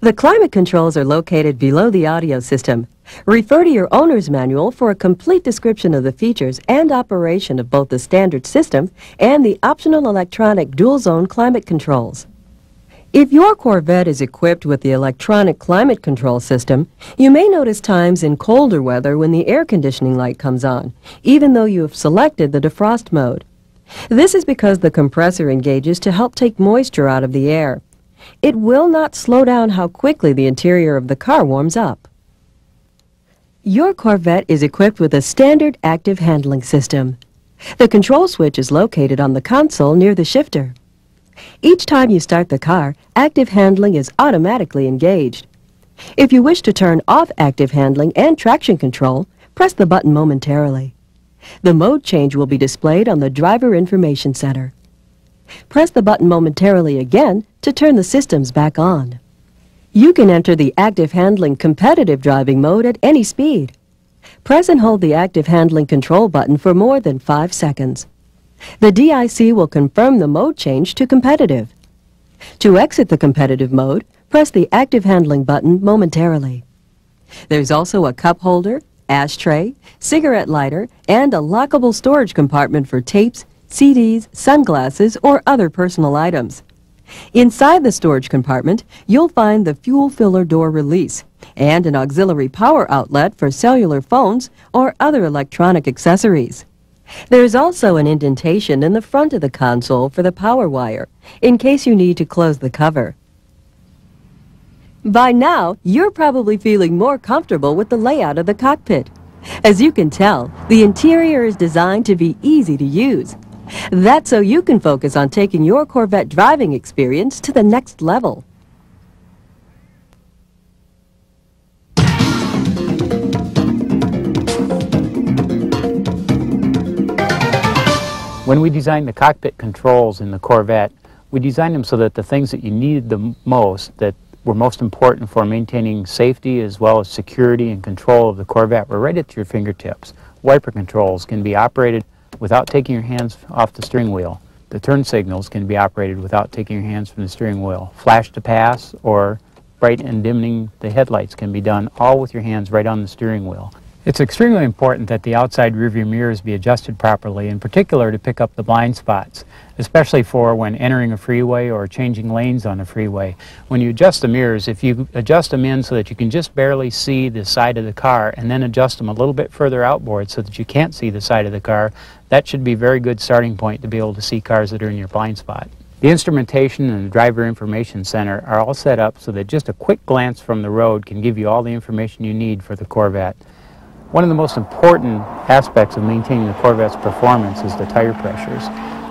The climate controls are located below the audio system. Refer to your owner's manual for a complete description of the features and operation of both the standard system and the optional electronic dual-zone climate controls. If your Corvette is equipped with the electronic climate control system, you may notice times in colder weather when the air conditioning light comes on, even though you have selected the defrost mode. This is because the compressor engages to help take moisture out of the air. It will not slow down how quickly the interior of the car warms up. Your Corvette is equipped with a standard active handling system. The control switch is located on the console near the shifter. Each time you start the car, active handling is automatically engaged. If you wish to turn off active handling and traction control, press the button momentarily. The mode change will be displayed on the Driver Information Center. Press the button momentarily again to turn the systems back on. You can enter the active handling competitive driving mode at any speed. Press and hold the active handling control button for more than five seconds. The DIC will confirm the mode change to competitive. To exit the competitive mode, press the active handling button momentarily. There's also a cup holder, ashtray, cigarette lighter, and a lockable storage compartment for tapes, CDs, sunglasses, or other personal items. Inside the storage compartment, you'll find the fuel filler door release and an auxiliary power outlet for cellular phones or other electronic accessories. There's also an indentation in the front of the console for the power wire, in case you need to close the cover. By now, you're probably feeling more comfortable with the layout of the cockpit. As you can tell, the interior is designed to be easy to use. That's so you can focus on taking your Corvette driving experience to the next level. When we designed the cockpit controls in the Corvette, we designed them so that the things that you needed the most, that were most important for maintaining safety as well as security and control of the Corvette were right at your fingertips. Wiper controls can be operated without taking your hands off the steering wheel. The turn signals can be operated without taking your hands from the steering wheel. Flash to pass or bright and dimming the headlights can be done all with your hands right on the steering wheel. It's extremely important that the outside rearview mirrors be adjusted properly, in particular to pick up the blind spots, especially for when entering a freeway or changing lanes on a freeway. When you adjust the mirrors, if you adjust them in so that you can just barely see the side of the car and then adjust them a little bit further outboard so that you can't see the side of the car, that should be a very good starting point to be able to see cars that are in your blind spot. The instrumentation and the driver information center are all set up so that just a quick glance from the road can give you all the information you need for the Corvette. One of the most important aspects of maintaining the Corvette's performance is the tire pressures.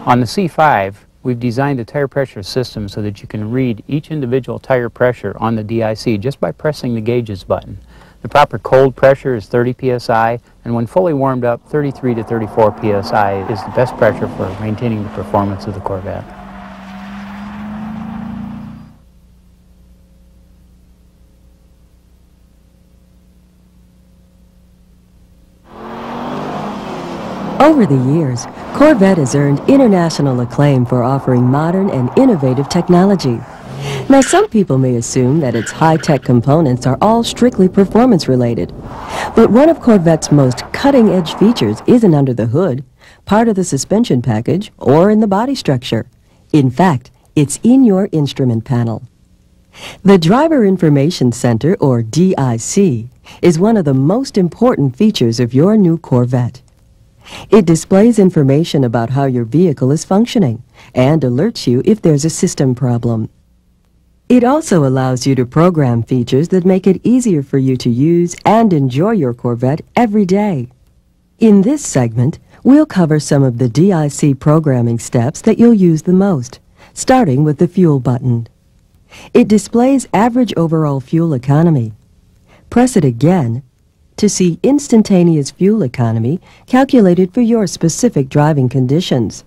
On the C5, we've designed a tire pressure system so that you can read each individual tire pressure on the DIC just by pressing the gauges button. The proper cold pressure is 30 psi, and when fully warmed up, 33 to 34 psi is the best pressure for maintaining the performance of the Corvette. Over the years, Corvette has earned international acclaim for offering modern and innovative technology. Now, some people may assume that its high-tech components are all strictly performance-related. But one of Corvette's most cutting-edge features isn't under the hood, part of the suspension package, or in the body structure. In fact, it's in your instrument panel. The Driver Information Center, or DIC, is one of the most important features of your new Corvette. It displays information about how your vehicle is functioning and alerts you if there's a system problem. It also allows you to program features that make it easier for you to use and enjoy your Corvette every day. In this segment, we'll cover some of the DIC programming steps that you'll use the most, starting with the fuel button. It displays average overall fuel economy. Press it again to see instantaneous fuel economy calculated for your specific driving conditions,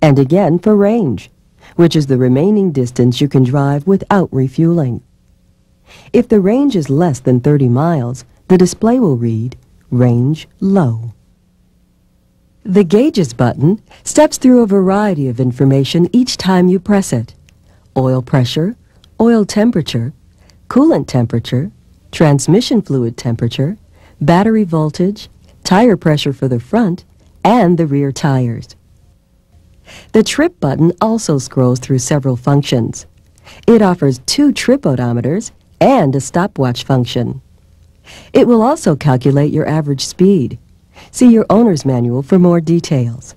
and again for range, which is the remaining distance you can drive without refueling. If the range is less than 30 miles, the display will read Range Low. The Gauges button steps through a variety of information each time you press it. Oil pressure, oil temperature, coolant temperature, transmission fluid temperature, battery voltage, tire pressure for the front, and the rear tires. The trip button also scrolls through several functions. It offers two trip odometers and a stopwatch function. It will also calculate your average speed. See your owner's manual for more details.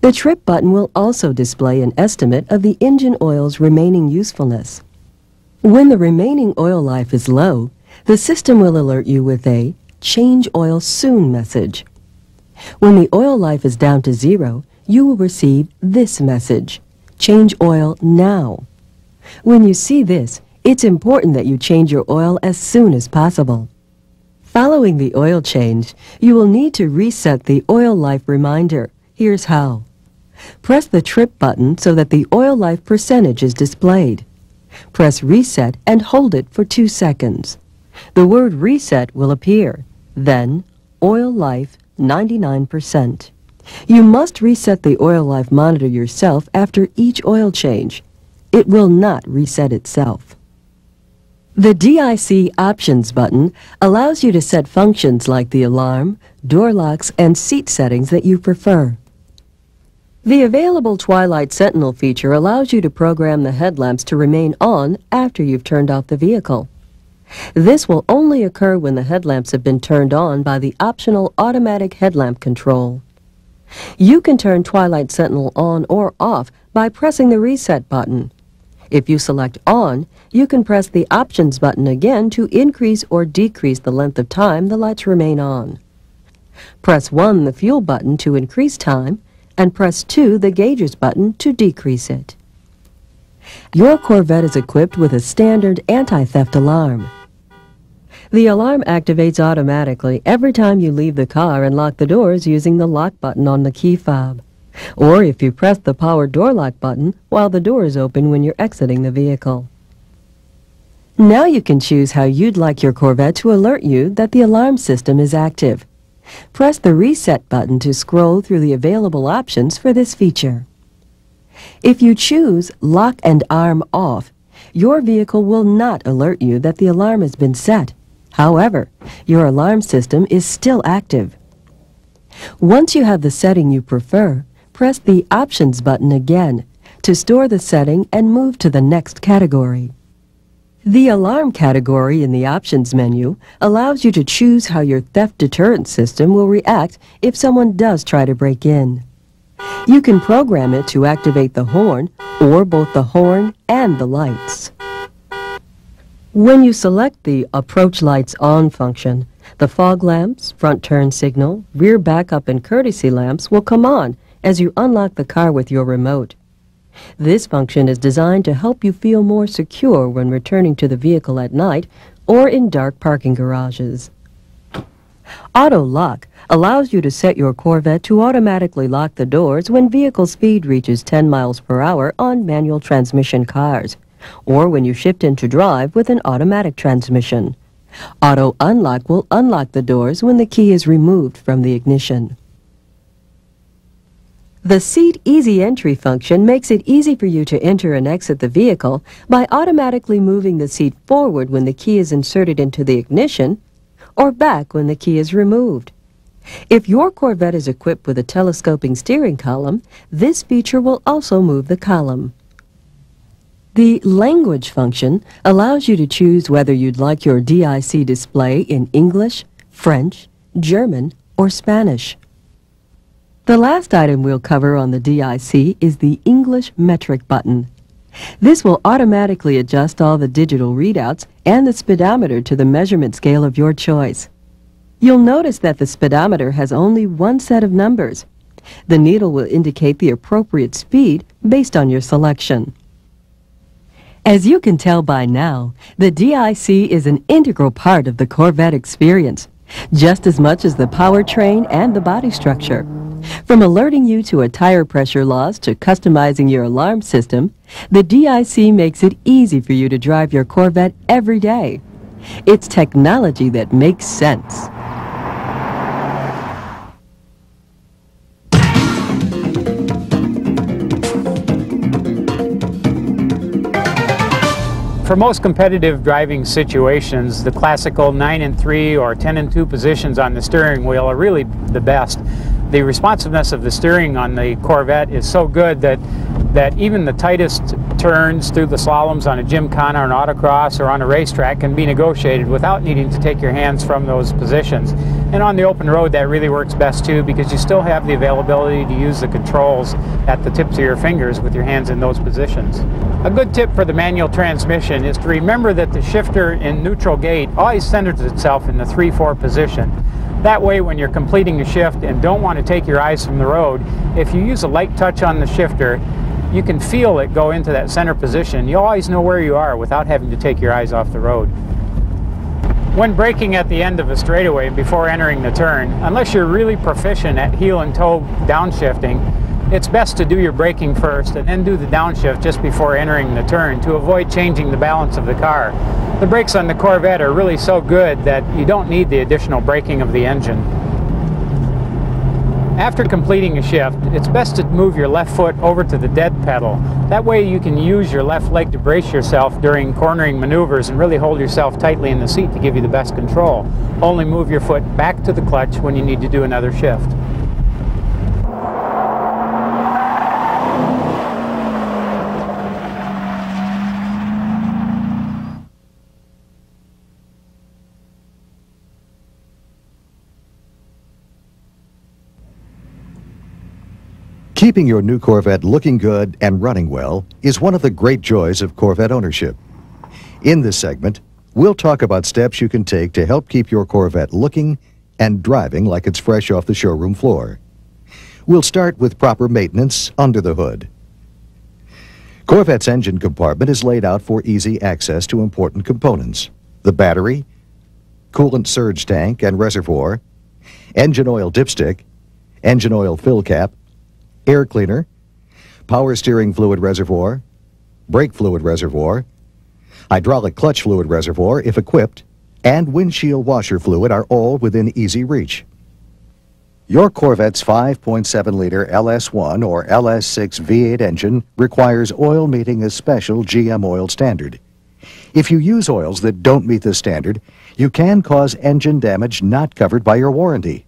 The trip button will also display an estimate of the engine oil's remaining usefulness. When the remaining oil life is low, the system will alert you with a Change Oil Soon message. When the oil life is down to zero, you will receive this message, Change Oil Now. When you see this, it's important that you change your oil as soon as possible. Following the oil change, you will need to reset the oil life reminder. Here's how. Press the trip button so that the oil life percentage is displayed. Press reset and hold it for two seconds. The word reset will appear. Then oil life 99%. You must reset the oil life monitor yourself after each oil change. It will not reset itself. The DIC Options button allows you to set functions like the alarm, door locks, and seat settings that you prefer. The available Twilight Sentinel feature allows you to program the headlamps to remain on after you've turned off the vehicle. This will only occur when the headlamps have been turned on by the optional automatic headlamp control. You can turn Twilight Sentinel on or off by pressing the reset button. If you select on, you can press the options button again to increase or decrease the length of time the lights remain on. Press 1 the fuel button to increase time and press 2 the gauges button to decrease it. Your Corvette is equipped with a standard anti-theft alarm. The alarm activates automatically every time you leave the car and lock the doors using the lock button on the key fob, or if you press the power door lock button while the door is open when you're exiting the vehicle. Now you can choose how you'd like your Corvette to alert you that the alarm system is active. Press the Reset button to scroll through the available options for this feature. If you choose Lock and Arm Off, your vehicle will not alert you that the alarm has been set. However, your alarm system is still active. Once you have the setting you prefer, press the Options button again to store the setting and move to the next category. The Alarm category in the Options menu allows you to choose how your theft deterrent system will react if someone does try to break in. You can program it to activate the horn or both the horn and the lights. When you select the Approach Lights On function, the fog lamps, front turn signal, rear backup, and courtesy lamps will come on as you unlock the car with your remote. This function is designed to help you feel more secure when returning to the vehicle at night or in dark parking garages. Auto Lock allows you to set your Corvette to automatically lock the doors when vehicle speed reaches 10 miles per hour on manual transmission cars or when you shift into drive with an automatic transmission. Auto Unlock will unlock the doors when the key is removed from the ignition. The Seat Easy Entry function makes it easy for you to enter and exit the vehicle by automatically moving the seat forward when the key is inserted into the ignition or back when the key is removed. If your Corvette is equipped with a telescoping steering column, this feature will also move the column. The Language function allows you to choose whether you'd like your DIC display in English, French, German, or Spanish. The last item we'll cover on the DIC is the English metric button. This will automatically adjust all the digital readouts and the speedometer to the measurement scale of your choice. You'll notice that the speedometer has only one set of numbers. The needle will indicate the appropriate speed based on your selection. As you can tell by now, the DIC is an integral part of the Corvette experience, just as much as the powertrain and the body structure. From alerting you to a tire pressure loss to customizing your alarm system, the DIC makes it easy for you to drive your Corvette every day. It's technology that makes sense. For most competitive driving situations, the classical 9 and 3 or 10 and 2 positions on the steering wheel are really the best. The responsiveness of the steering on the Corvette is so good that that even the tightest turns through the slaloms on a gymkhana or an autocross or on a racetrack can be negotiated without needing to take your hands from those positions. And on the open road that really works best too because you still have the availability to use the controls at the tips of your fingers with your hands in those positions. A good tip for the manual transmission is to remember that the shifter in neutral gate always centers itself in the 3-4 position. That way, when you're completing a shift and don't want to take your eyes from the road, if you use a light touch on the shifter, you can feel it go into that center position. You always know where you are without having to take your eyes off the road. When braking at the end of a straightaway before entering the turn, unless you're really proficient at heel and toe downshifting, it's best to do your braking first and then do the downshift just before entering the turn to avoid changing the balance of the car. The brakes on the Corvette are really so good that you don't need the additional braking of the engine. After completing a shift, it's best to move your left foot over to the dead pedal. That way you can use your left leg to brace yourself during cornering maneuvers and really hold yourself tightly in the seat to give you the best control. Only move your foot back to the clutch when you need to do another shift. Keeping your new Corvette looking good and running well is one of the great joys of Corvette ownership. In this segment, we'll talk about steps you can take to help keep your Corvette looking and driving like it's fresh off the showroom floor. We'll start with proper maintenance under the hood. Corvette's engine compartment is laid out for easy access to important components. The battery, coolant surge tank and reservoir, engine oil dipstick, engine oil fill cap, air cleaner, power steering fluid reservoir, brake fluid reservoir, hydraulic clutch fluid reservoir if equipped, and windshield washer fluid are all within easy reach. Your Corvette's 5.7-liter LS1 or LS6 V8 engine requires oil meeting a special GM oil standard. If you use oils that don't meet this standard, you can cause engine damage not covered by your warranty.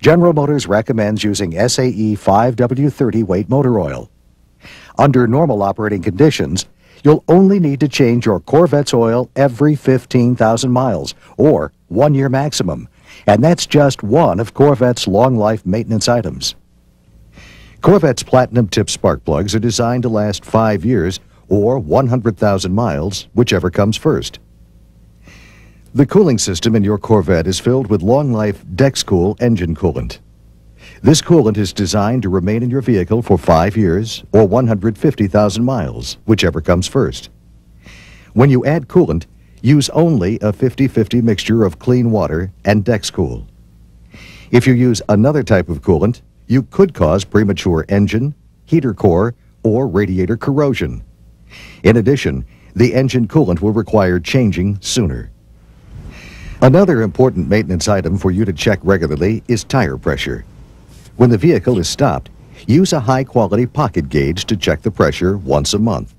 General Motors recommends using SAE 5W30 weight motor oil. Under normal operating conditions, you'll only need to change your Corvette's oil every 15,000 miles, or one year maximum, and that's just one of Corvette's long life maintenance items. Corvette's platinum tip spark plugs are designed to last five years or 100,000 miles, whichever comes first. The cooling system in your Corvette is filled with long-life Dexcool engine coolant. This coolant is designed to remain in your vehicle for five years or 150,000 miles, whichever comes first. When you add coolant, use only a 50-50 mixture of clean water and Dexcool. If you use another type of coolant, you could cause premature engine, heater core, or radiator corrosion. In addition, the engine coolant will require changing sooner. Another important maintenance item for you to check regularly is tire pressure. When the vehicle is stopped, use a high-quality pocket gauge to check the pressure once a month.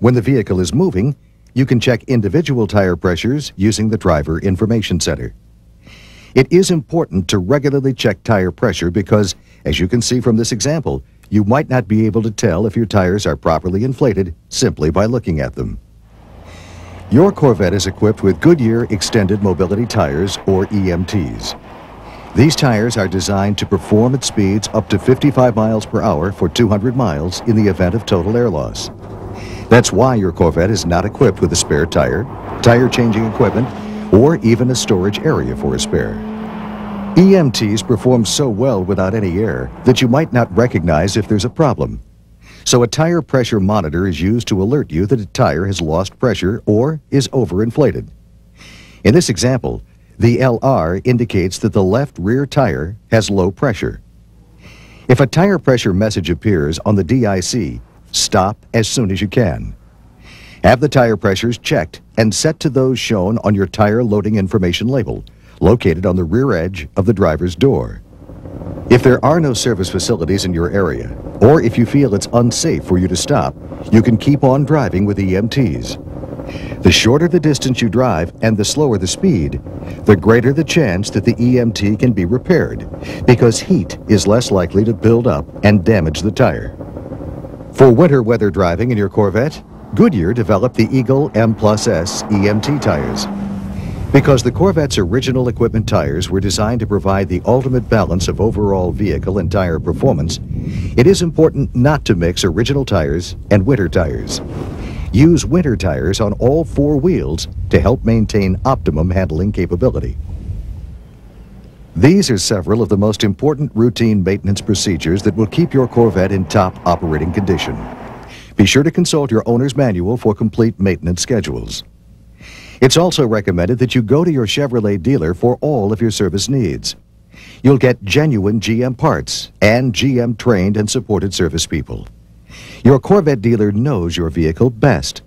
When the vehicle is moving, you can check individual tire pressures using the Driver Information Center. It is important to regularly check tire pressure because, as you can see from this example, you might not be able to tell if your tires are properly inflated simply by looking at them. Your Corvette is equipped with Goodyear Extended Mobility Tires, or EMTs. These tires are designed to perform at speeds up to 55 miles per hour for 200 miles in the event of total air loss. That's why your Corvette is not equipped with a spare tire, tire changing equipment, or even a storage area for a spare. EMTs perform so well without any air that you might not recognize if there's a problem. So a tire pressure monitor is used to alert you that a tire has lost pressure or is overinflated. In this example, the LR indicates that the left rear tire has low pressure. If a tire pressure message appears on the DIC, stop as soon as you can. Have the tire pressures checked and set to those shown on your tire loading information label, located on the rear edge of the driver's door. If there are no service facilities in your area, or if you feel it's unsafe for you to stop, you can keep on driving with EMTs. The shorter the distance you drive and the slower the speed, the greater the chance that the EMT can be repaired, because heat is less likely to build up and damage the tire. For winter weather driving in your Corvette, Goodyear developed the Eagle M Plus S EMT tires. Because the Corvette's original equipment tires were designed to provide the ultimate balance of overall vehicle and tire performance, it is important not to mix original tires and winter tires. Use winter tires on all four wheels to help maintain optimum handling capability. These are several of the most important routine maintenance procedures that will keep your Corvette in top operating condition. Be sure to consult your owner's manual for complete maintenance schedules. It's also recommended that you go to your Chevrolet dealer for all of your service needs. You'll get genuine GM parts and GM trained and supported service people. Your Corvette dealer knows your vehicle best.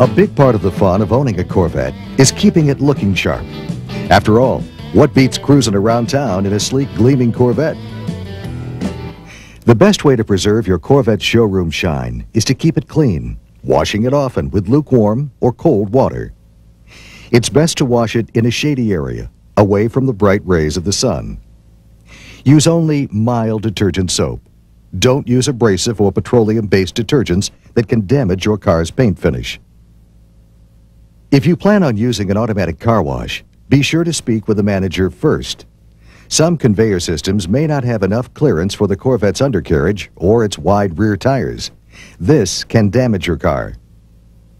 A big part of the fun of owning a Corvette is keeping it looking sharp. After all, what beats cruising around town in a sleek, gleaming Corvette? The best way to preserve your Corvette showroom shine is to keep it clean, washing it often with lukewarm or cold water. It's best to wash it in a shady area, away from the bright rays of the sun. Use only mild detergent soap. Don't use abrasive or petroleum-based detergents that can damage your car's paint finish. If you plan on using an automatic car wash, be sure to speak with the manager first. Some conveyor systems may not have enough clearance for the Corvette's undercarriage or its wide rear tires. This can damage your car.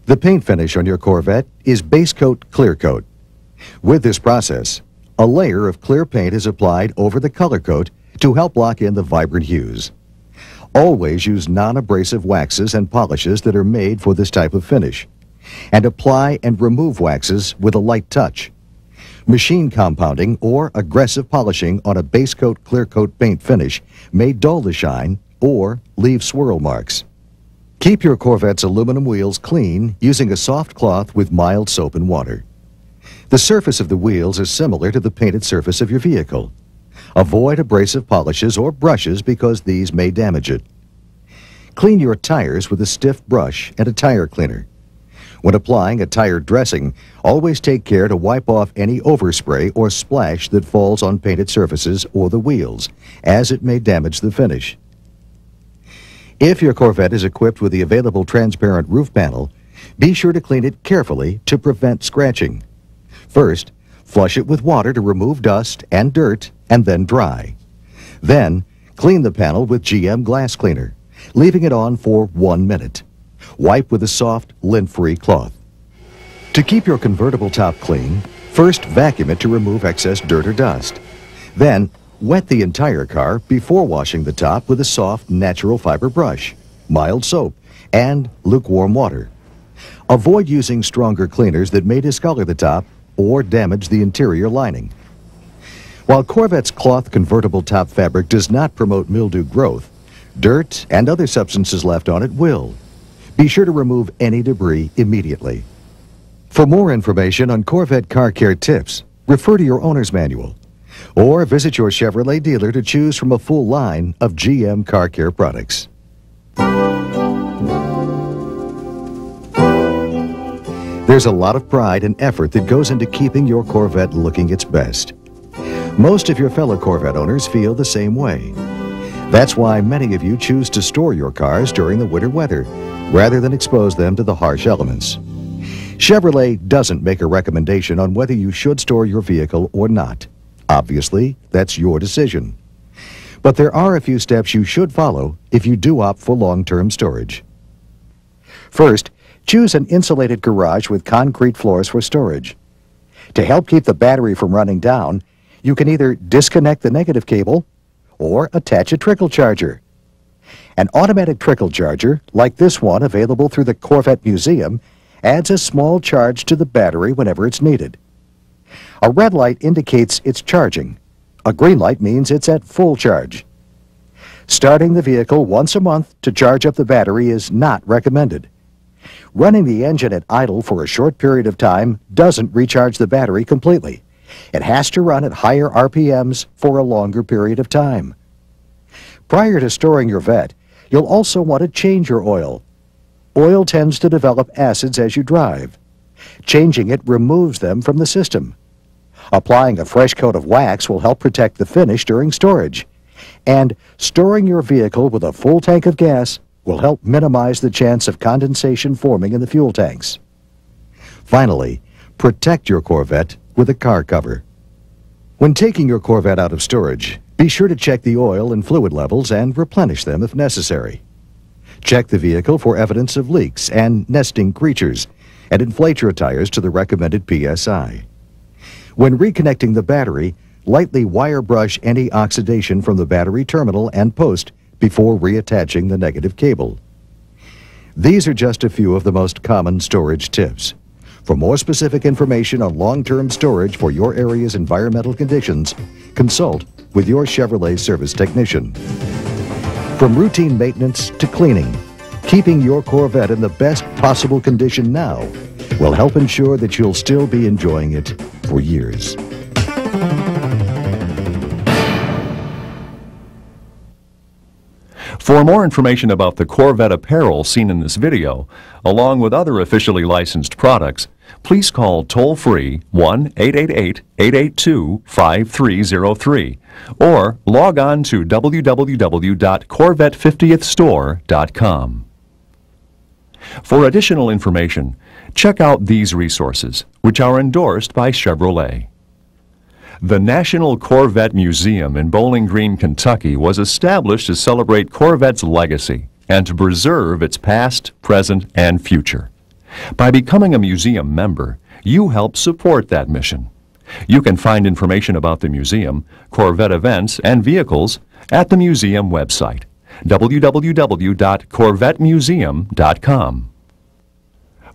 The paint finish on your Corvette is base coat clear coat. With this process, a layer of clear paint is applied over the color coat to help lock in the vibrant hues. Always use non-abrasive waxes and polishes that are made for this type of finish. And apply and remove waxes with a light touch. Machine compounding or aggressive polishing on a base coat clear coat paint finish may dull the shine or leave swirl marks. Keep your Corvette's aluminum wheels clean using a soft cloth with mild soap and water. The surface of the wheels is similar to the painted surface of your vehicle. Avoid abrasive polishes or brushes because these may damage it. Clean your tires with a stiff brush and a tire cleaner. When applying a tire dressing, always take care to wipe off any overspray or splash that falls on painted surfaces or the wheels, as it may damage the finish. If your Corvette is equipped with the available transparent roof panel, be sure to clean it carefully to prevent scratching. First, flush it with water to remove dust and dirt and then dry. Then, clean the panel with GM glass cleaner, leaving it on for one minute. Wipe with a soft, lint-free cloth. To keep your convertible top clean, first vacuum it to remove excess dirt or dust. Then, wet the entire car before washing the top with a soft, natural fiber brush, mild soap, and lukewarm water. Avoid using stronger cleaners that may discolor the top or damage the interior lining. While Corvette's cloth convertible top fabric does not promote mildew growth, dirt and other substances left on it will. Be sure to remove any debris immediately. For more information on Corvette car care tips, refer to your owner's manual or visit your Chevrolet dealer to choose from a full line of GM car care products. There's a lot of pride and effort that goes into keeping your Corvette looking its best. Most of your fellow Corvette owners feel the same way. That's why many of you choose to store your cars during the winter weather, rather than expose them to the harsh elements. Chevrolet doesn't make a recommendation on whether you should store your vehicle or not. Obviously, that's your decision. But there are a few steps you should follow if you do opt for long-term storage. First, Choose an insulated garage with concrete floors for storage. To help keep the battery from running down, you can either disconnect the negative cable or attach a trickle charger. An automatic trickle charger, like this one available through the Corvette Museum, adds a small charge to the battery whenever it's needed. A red light indicates it's charging. A green light means it's at full charge. Starting the vehicle once a month to charge up the battery is not recommended. Running the engine at idle for a short period of time doesn't recharge the battery completely. It has to run at higher RPMs for a longer period of time. Prior to storing your Vette, you'll also want to change your oil. Oil tends to develop acids as you drive. Changing it removes them from the system. Applying a fresh coat of wax will help protect the finish during storage. And storing your vehicle with a full tank of gas will help minimize the chance of condensation forming in the fuel tanks. Finally, protect your Corvette with a car cover. When taking your Corvette out of storage, be sure to check the oil and fluid levels and replenish them if necessary. Check the vehicle for evidence of leaks and nesting creatures, and inflate your tires to the recommended PSI. When reconnecting the battery, lightly wire brush any oxidation from the battery terminal and post before reattaching the negative cable. These are just a few of the most common storage tips. For more specific information on long-term storage for your area's environmental conditions, consult with your Chevrolet service technician. From routine maintenance to cleaning, Keeping your Corvette in the best possible condition now will help ensure that you'll still be enjoying it for years. For more information about the Corvette apparel seen in this video, along with other officially licensed products, please call toll-free 1-888-882-5303 or log on to www.corvette50thstore.com. For additional information, check out these resources, which are endorsed by Chevrolet. The National Corvette Museum in Bowling Green, Kentucky was established to celebrate Corvette's legacy and to preserve its past, present, and future. By becoming a museum member, you help support that mission. You can find information about the museum, Corvette events, and vehicles at the museum website, www.corvettemuseum.com.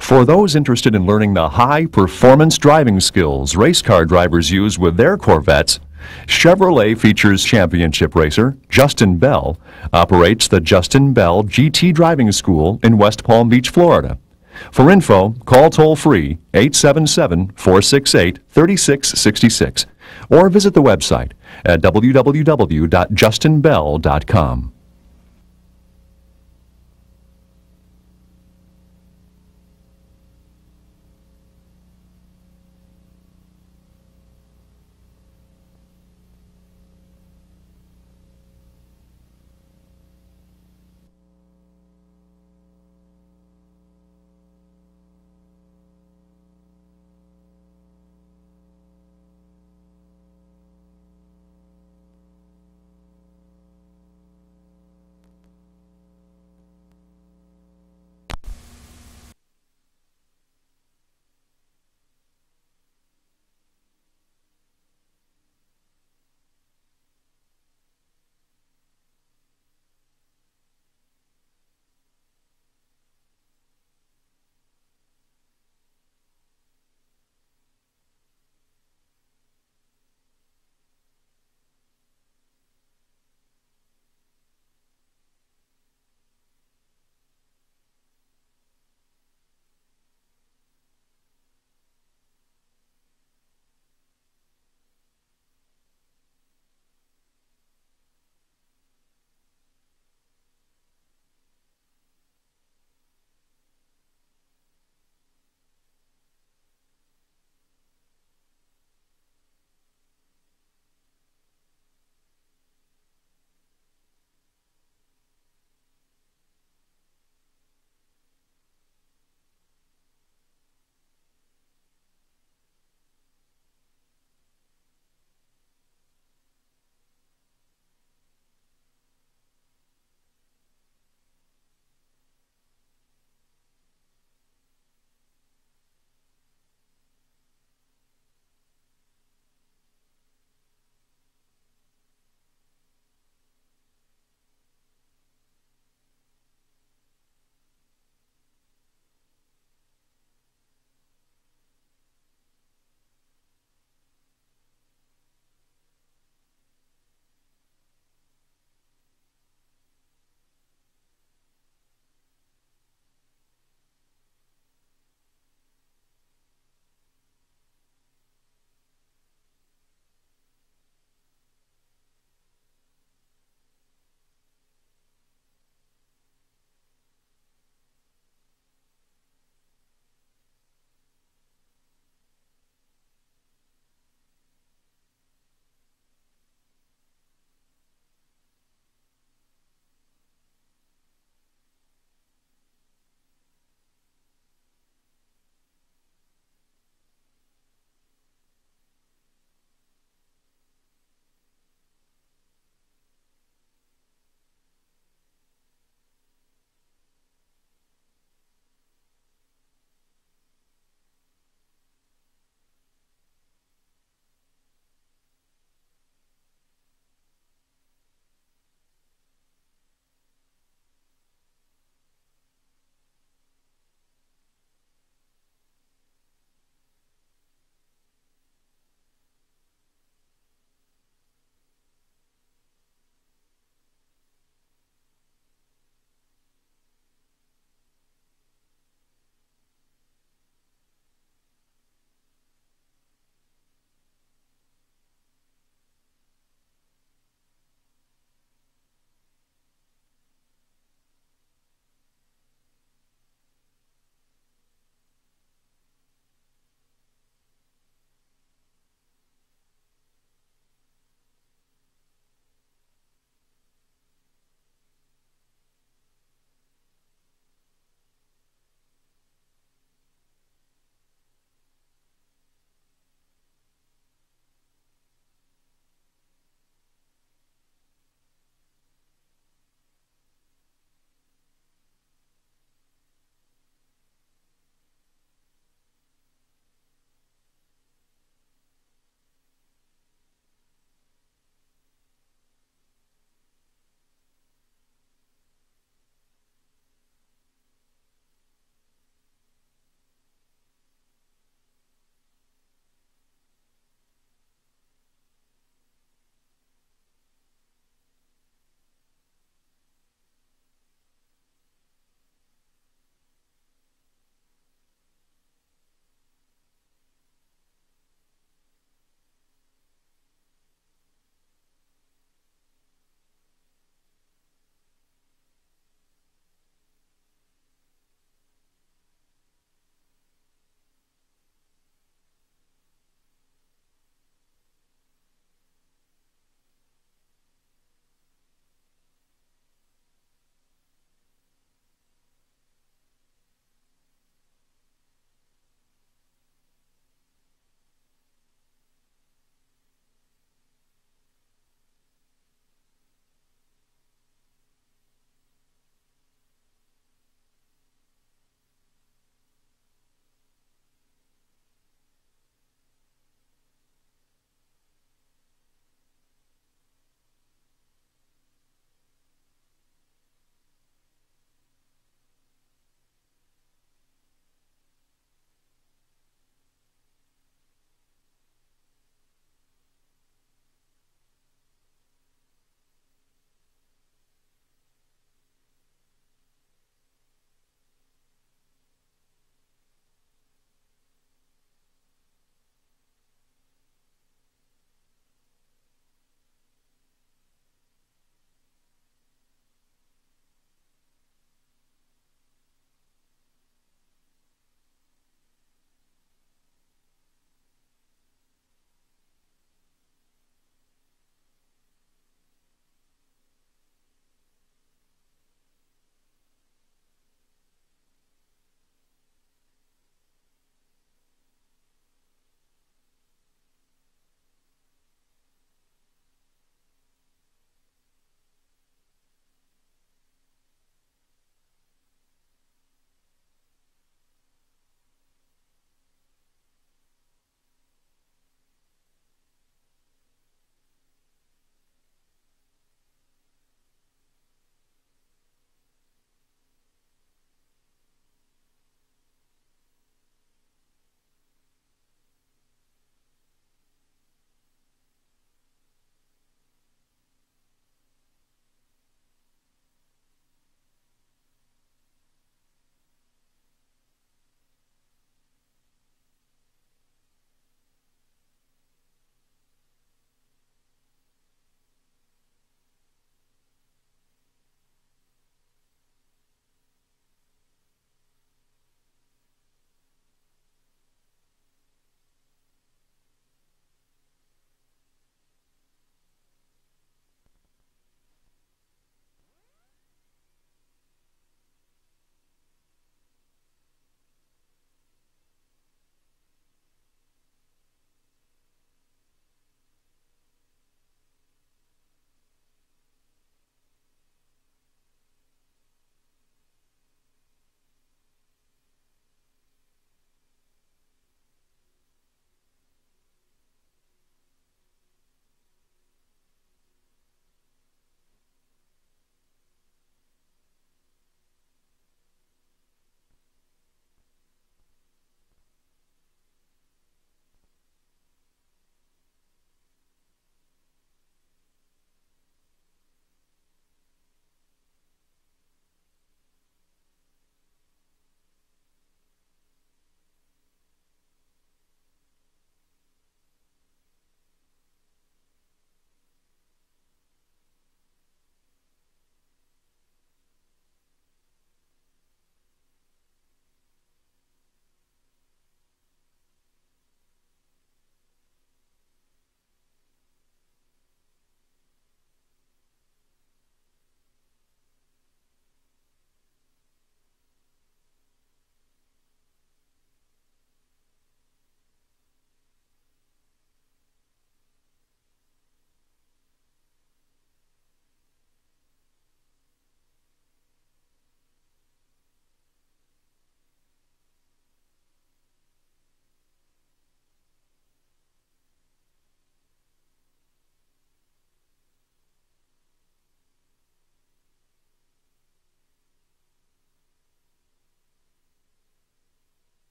For those interested in learning the high-performance driving skills race car drivers use with their Corvettes, Chevrolet features championship racer Justin Bell operates the Justin Bell GT Driving School in West Palm Beach, Florida. For info, call toll-free 877-468-3666 or visit the website at www.justinbell.com.